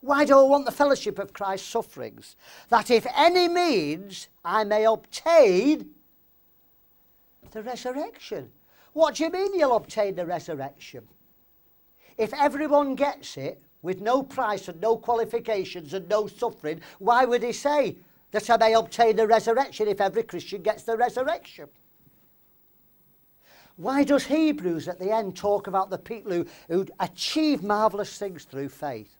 Why do I want the fellowship of Christ's sufferings? That if any means I may obtain the resurrection. What do you mean you'll obtain the resurrection? If everyone gets it with no price and no qualifications and no suffering, why would he say that I may obtain the resurrection if every Christian gets the resurrection? Why does Hebrews at the end talk about the people who, who achieve marvellous things through faith?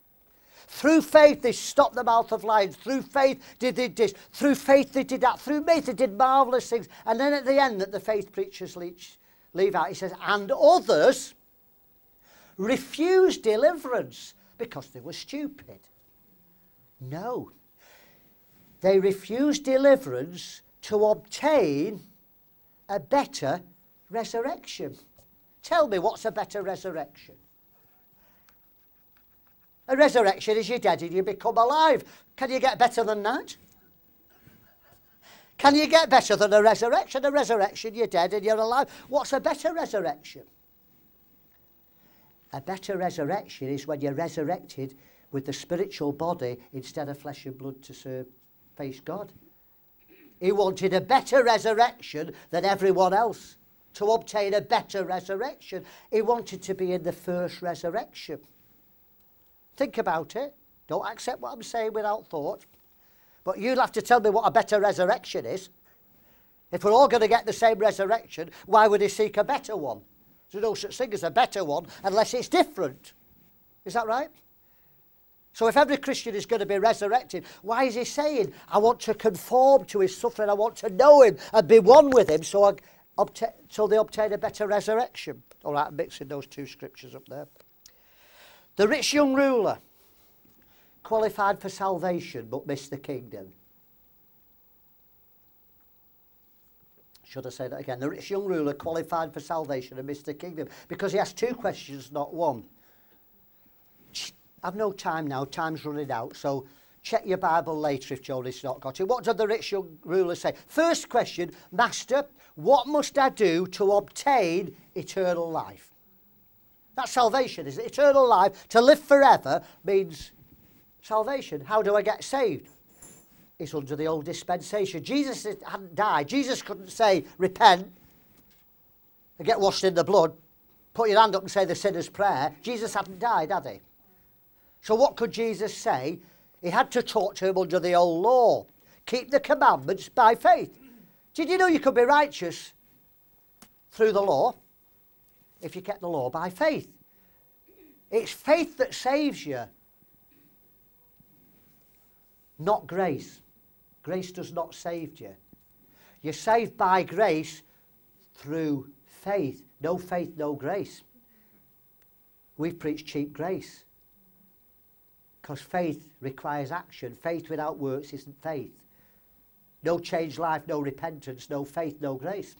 Through faith, they stopped the mouth of lions. Through faith, they did this. Through faith, they did that. Through faith, they did marvellous things. And then at the end, that the faith preachers leave out, he says, and others refused deliverance because they were stupid. No. They refused deliverance to obtain a better resurrection. Tell me what's a better resurrection? A resurrection is you're dead and you become alive. Can you get better than that? Can you get better than a resurrection? A resurrection, you're dead and you're alive. What's a better resurrection? A better resurrection is when you're resurrected with the spiritual body instead of flesh and blood to serve, face God. He wanted a better resurrection than everyone else. To obtain a better resurrection, he wanted to be in the first resurrection. Think about it. Don't accept what I'm saying without thought. But you'll have to tell me what a better resurrection is. If we're all going to get the same resurrection, why would he seek a better one? There's no such thing as a better one unless it's different. Is that right? So if every Christian is going to be resurrected, why is he saying, I want to conform to his suffering, I want to know him and be one with him so, I obtain, so they obtain a better resurrection? All right, I'm mixing those two scriptures up there. The rich young ruler qualified for salvation but missed the kingdom. Should I say that again? The rich young ruler qualified for salvation and missed the kingdom because he asked two questions, not one. I've no time now, time's running out, so check your Bible later if Jody's not got it. What did the rich young ruler say? First question, Master, what must I do to obtain eternal life? That's salvation, is it? Eternal life, to live forever, means salvation. How do I get saved? It's under the old dispensation. Jesus hadn't died. Jesus couldn't say, repent and get washed in the blood, put your hand up and say the sinner's prayer. Jesus hadn't died, had he? So what could Jesus say? He had to talk to him under the old law. Keep the commandments by faith. Did you know you could be righteous through the law? if you kept the law by faith. It's faith that saves you, not grace. Grace does not save you. You're saved by grace through faith. No faith, no grace. We preach cheap grace. Because faith requires action. Faith without works isn't faith. No changed life, no repentance, no faith, no grace.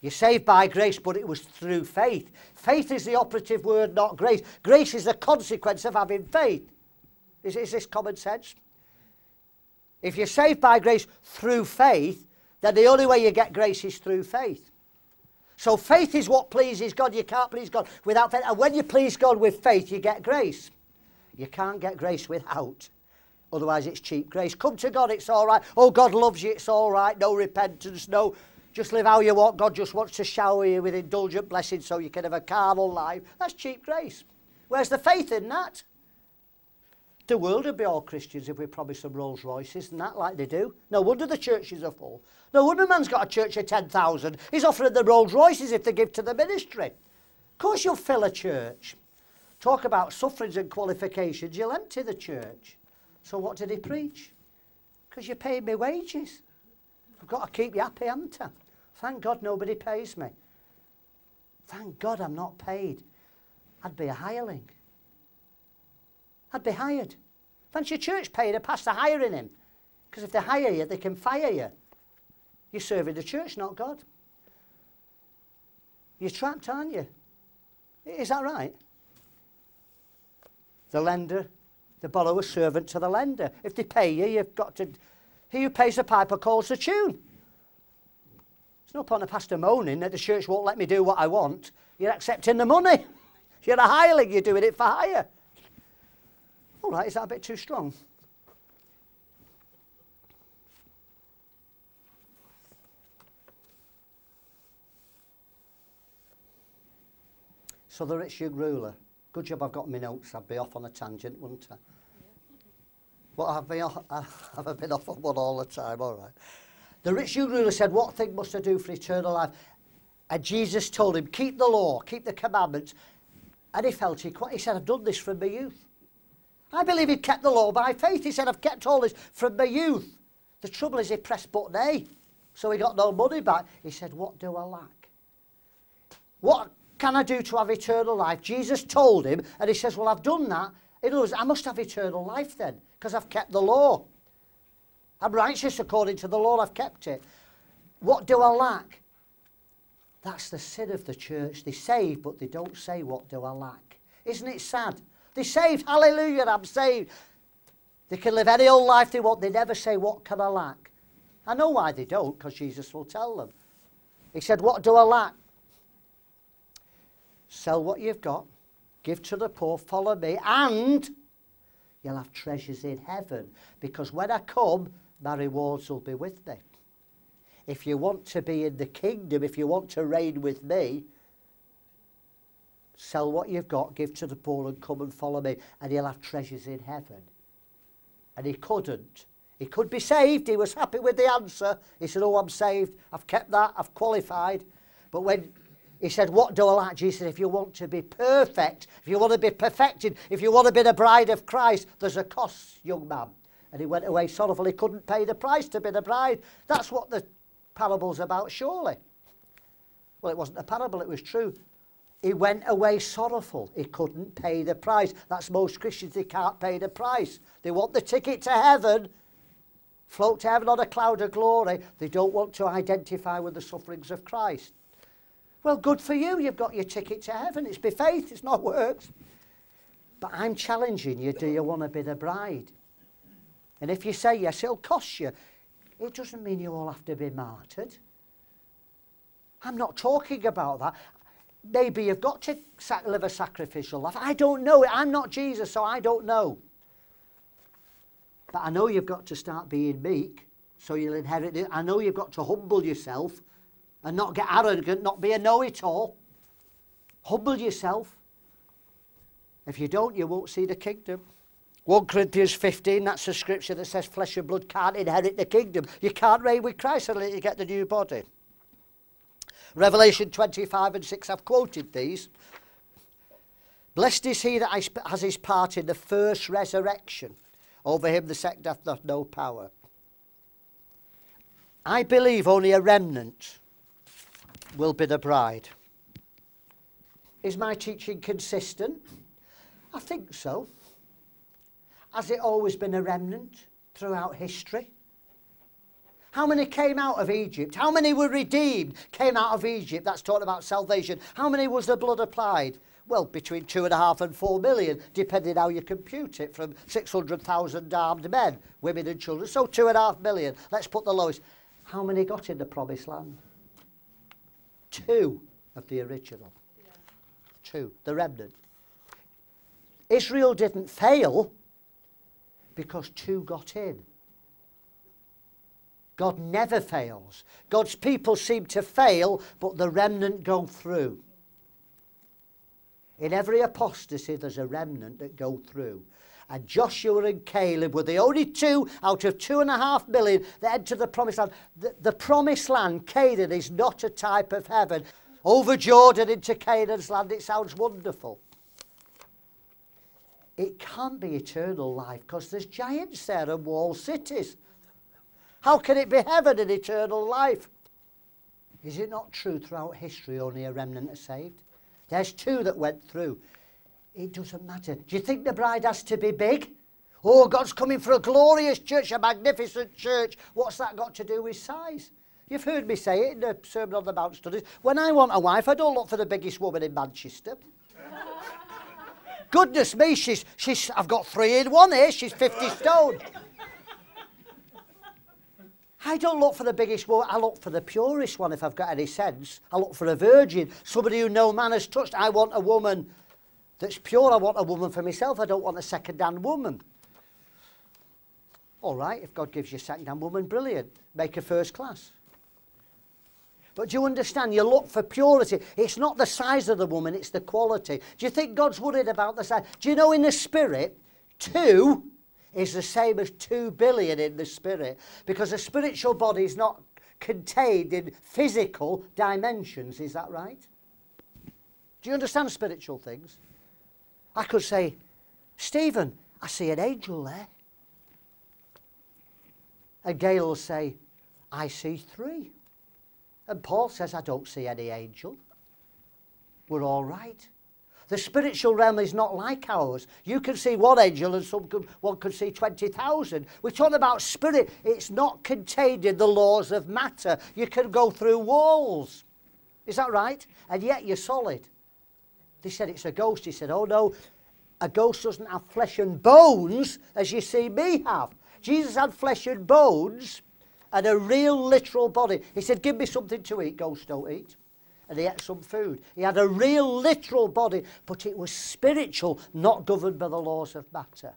You're saved by grace, but it was through faith. Faith is the operative word, not grace. Grace is the consequence of having faith. Is, is this common sense? If you're saved by grace through faith, then the only way you get grace is through faith. So faith is what pleases God. You can't please God without faith. And when you please God with faith, you get grace. You can't get grace without. Otherwise, it's cheap grace. Come to God, it's all right. Oh, God loves you, it's all right. No repentance, no just live how you want. God just wants to shower you with indulgent blessings so you can have a carnal life. That's cheap grace. Where's the faith in that? The world would be all Christians if we promised them Rolls Royces and that like they do. No wonder the churches are full. No wonder man's got a church of 10,000. He's offering the Rolls Royces if they give to the ministry. Of course you'll fill a church. Talk about sufferings and qualifications. You'll empty the church. So what did he preach? Because you're paying me wages. I've got to keep you happy, haven't I? Thank God nobody pays me. Thank God I'm not paid. I'd be a hireling. I'd be hired. Fancy your church paying a pastor hiring him. Because if they hire you, they can fire you. You're serving the church, not God. You're trapped, aren't you? Is that right? The lender, the borrower servant to the lender. If they pay you, you've got to he who pays the piper calls the tune. There's no point in a pastor moaning that the church won't let me do what I want. You're accepting the money. You're a hireling, you're doing it for hire. All right, is that a bit too strong? So the rich young ruler. Good job I've got my notes. I'd be off on a tangent, wouldn't I? Well, I've been off, I've been off on one all the time, all right. The rich young ruler said, What thing must I do for eternal life? And Jesus told him, Keep the law, keep the commandments. And he felt he quite, he said, I've done this from my youth. I believe he kept the law by faith. He said, I've kept all this from my youth. The trouble is he pressed button A, so he got no money back. He said, What do I lack? What can I do to have eternal life? Jesus told him, and he says, Well, I've done that. In other words, I must have eternal life then, because I've kept the law. I'm righteous according to the law, I've kept it. What do I lack? That's the sin of the church. They save, but they don't say, What do I lack? Isn't it sad? They're saved. Hallelujah, I'm saved. They can live any old life they want. They never say, What can I lack? I know why they don't, because Jesus will tell them. He said, What do I lack? Sell what you've got, give to the poor, follow me, and you'll have treasures in heaven. Because when I come, my rewards will be with me. If you want to be in the kingdom, if you want to reign with me, sell what you've got, give to the poor, and come and follow me, and you'll have treasures in heaven. And he couldn't. He could be saved. He was happy with the answer. He said, Oh, I'm saved. I've kept that. I've qualified. But when he said, What do I like? Jesus said, If you want to be perfect, if you want to be perfected, if you want to be the bride of Christ, there's a cost, young man. And he went away sorrowful. He couldn't pay the price to be the bride. That's what the parable's about, surely. Well, it wasn't a parable, it was true. He went away sorrowful. He couldn't pay the price. That's most Christians, they can't pay the price. They want the ticket to heaven, float to heaven on a cloud of glory. They don't want to identify with the sufferings of Christ. Well, good for you. You've got your ticket to heaven. It's by faith, it's not works. But I'm challenging you do you want to be the bride? And if you say yes, it'll cost you. It doesn't mean you all have to be martyred. I'm not talking about that. Maybe you've got to live a sacrificial life. I don't know. I'm not Jesus, so I don't know. But I know you've got to start being meek so you'll inherit it. I know you've got to humble yourself and not get arrogant, not be a know it all. Humble yourself. If you don't, you won't see the kingdom. 1 Corinthians 15, that's a scripture that says flesh and blood can't inherit the kingdom. You can't reign with Christ until you get the new body. Revelation 25 and 6, I've quoted these. Blessed is he that has his part in the first resurrection. Over him the sect hath not no power. I believe only a remnant will be the bride. Is my teaching consistent? I think so. Has it always been a remnant throughout history? How many came out of Egypt? How many were redeemed, came out of Egypt? That's talking about salvation. How many was the blood applied? Well, between two and a half and four million, depending how you compute it, from 600,000 armed men, women and children. So two and a half million. Let's put the lowest. How many got in the promised land? Two of the original. Yeah. Two, the remnant. Israel didn't fail because two got in. God never fails. God's people seem to fail, but the remnant go through. In every apostasy, there's a remnant that go through. And Joshua and Caleb were the only two out of two and a half million that entered the promised land. The, the promised land, Canaan, is not a type of heaven. Over Jordan into Canaan's land, it sounds wonderful. It can't be eternal life because there's giants there and walled cities. How can it be heaven and eternal life? Is it not true throughout history only a remnant are saved? There's two that went through. It doesn't matter. Do you think the bride has to be big? Oh, God's coming for a glorious church, a magnificent church. What's that got to do with size? You've heard me say it in the Sermon on the Mount studies. When I want a wife, I don't look for the biggest woman in Manchester. Goodness me, she's, she's, I've got three in one here. She's 50 stone. I don't look for the biggest one. I look for the purest one if I've got any sense. I look for a virgin, somebody who no man has touched. I want a woman that's pure. I want a woman for myself. I don't want a second-hand woman. All right, if God gives you a second-hand woman, brilliant. Make her first class. But do you understand? You look for purity. It's not the size of the woman, it's the quality. Do you think God's worried about the size? Do you know in the spirit, two is the same as 2 billion in the spirit because a spiritual body is not contained in physical dimensions. Is that right? Do you understand spiritual things? I could say, Stephen, I see an angel there. And Gail will say, I see three. And Paul says, I don't see any angel. We're all right. The spiritual realm is not like ours. You can see one angel and some could, one could see 20,000. We're talking about spirit. It's not contained in the laws of matter. You can go through walls. Is that right? And yet you're solid. They said it's a ghost. He said, oh no, a ghost doesn't have flesh and bones as you see me have. Jesus had flesh and bones and a real literal body. He said, Give me something to eat. Ghosts don't eat. And he ate some food. He had a real literal body, but it was spiritual, not governed by the laws of matter.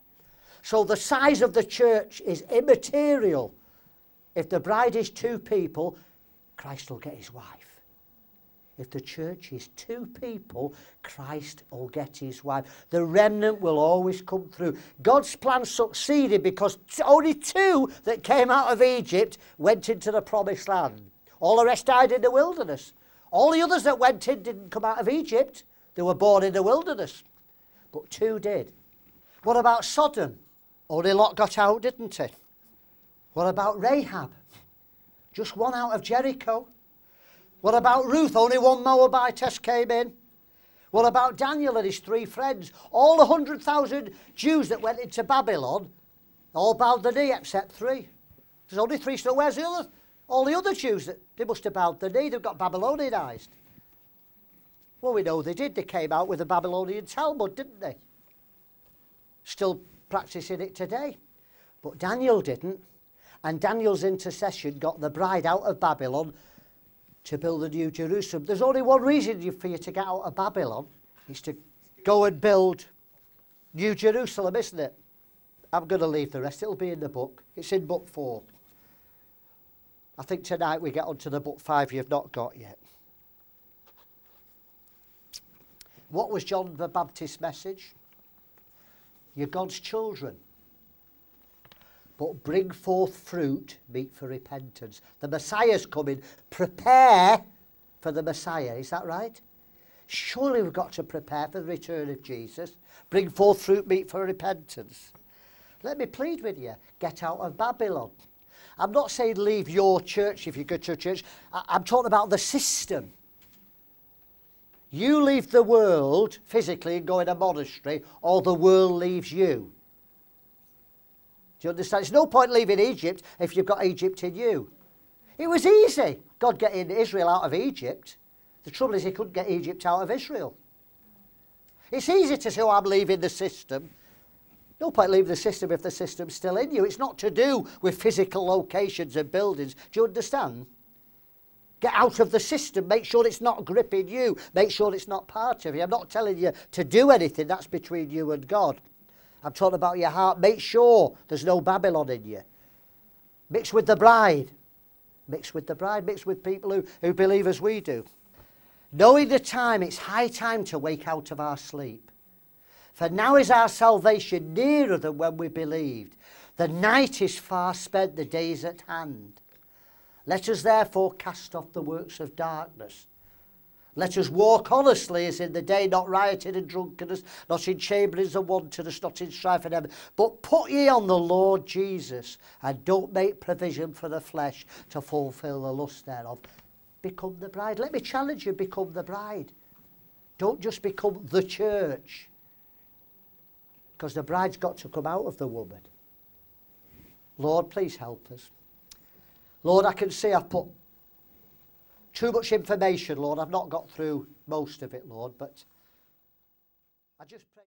So the size of the church is immaterial. If the bride is two people, Christ will get his wife. If the church is two people, Christ will get his wife. The remnant will always come through. God's plan succeeded because only two that came out of Egypt went into the promised land. All the rest died in the wilderness. All the others that went in didn't come out of Egypt. They were born in the wilderness. But two did. What about Sodom? Only Lot got out, didn't he? What about Rahab? Just one out of Jericho. What about Ruth? Only one Moabitess came in. What about Daniel and his three friends? All the 100,000 Jews that went into Babylon all bowed the knee except three. There's only three still. Where's the other? All the other Jews, that they must have bowed the knee. They've got Babylonianized. Well, we know they did. They came out with the Babylonian Talmud, didn't they? Still practicing it today. But Daniel didn't. And Daniel's intercession got the bride out of Babylon to build the new Jerusalem. There's only one reason for you to get out of Babylon. It's to go and build New Jerusalem, isn't it? I'm going to leave the rest. It'll be in the book. It's in book four. I think tonight we get on to the book five you've not got yet. What was John the Baptist's message? You're God's children but bring forth fruit meet for repentance. The Messiah's coming. Prepare for the Messiah. Is that right? Surely we've got to prepare for the return of Jesus. Bring forth fruit meet for repentance. Let me plead with you get out of Babylon. I'm not saying leave your church if you go to a church. I'm talking about the system. You leave the world physically and go in a monastery, or the world leaves you. Do you understand? There's no point leaving Egypt if you've got Egypt in you. It was easy, God getting Israel out of Egypt. The trouble is he couldn't get Egypt out of Israel. It's easy to say, oh, I'm leaving the system. No point leaving the system if the system's still in you. It's not to do with physical locations and buildings. Do you understand? Get out of the system. Make sure it's not gripping you. Make sure it's not part of you. I'm not telling you to do anything. That's between you and God. I'm talking about your heart. Make sure there's no Babylon in you. Mix with the bride. Mix with the bride. Mix with people who, who believe as we do. Knowing the time, it's high time to wake out of our sleep. For now is our salvation nearer than when we believed. The night is far spent, the day is at hand. Let us therefore cast off the works of darkness let us walk honestly as in the day, not rioting and drunkenness, not in chamberings and wantonness, not in strife and envy. But put ye on the Lord Jesus, and don't make provision for the flesh to fulfill the lust thereof. Become the bride. Let me challenge you, become the bride. Don't just become the church. Because the bride's got to come out of the woman. Lord, please help us. Lord, I can see I've put too much information, Lord. I've not got through most of it, Lord, but I just pray.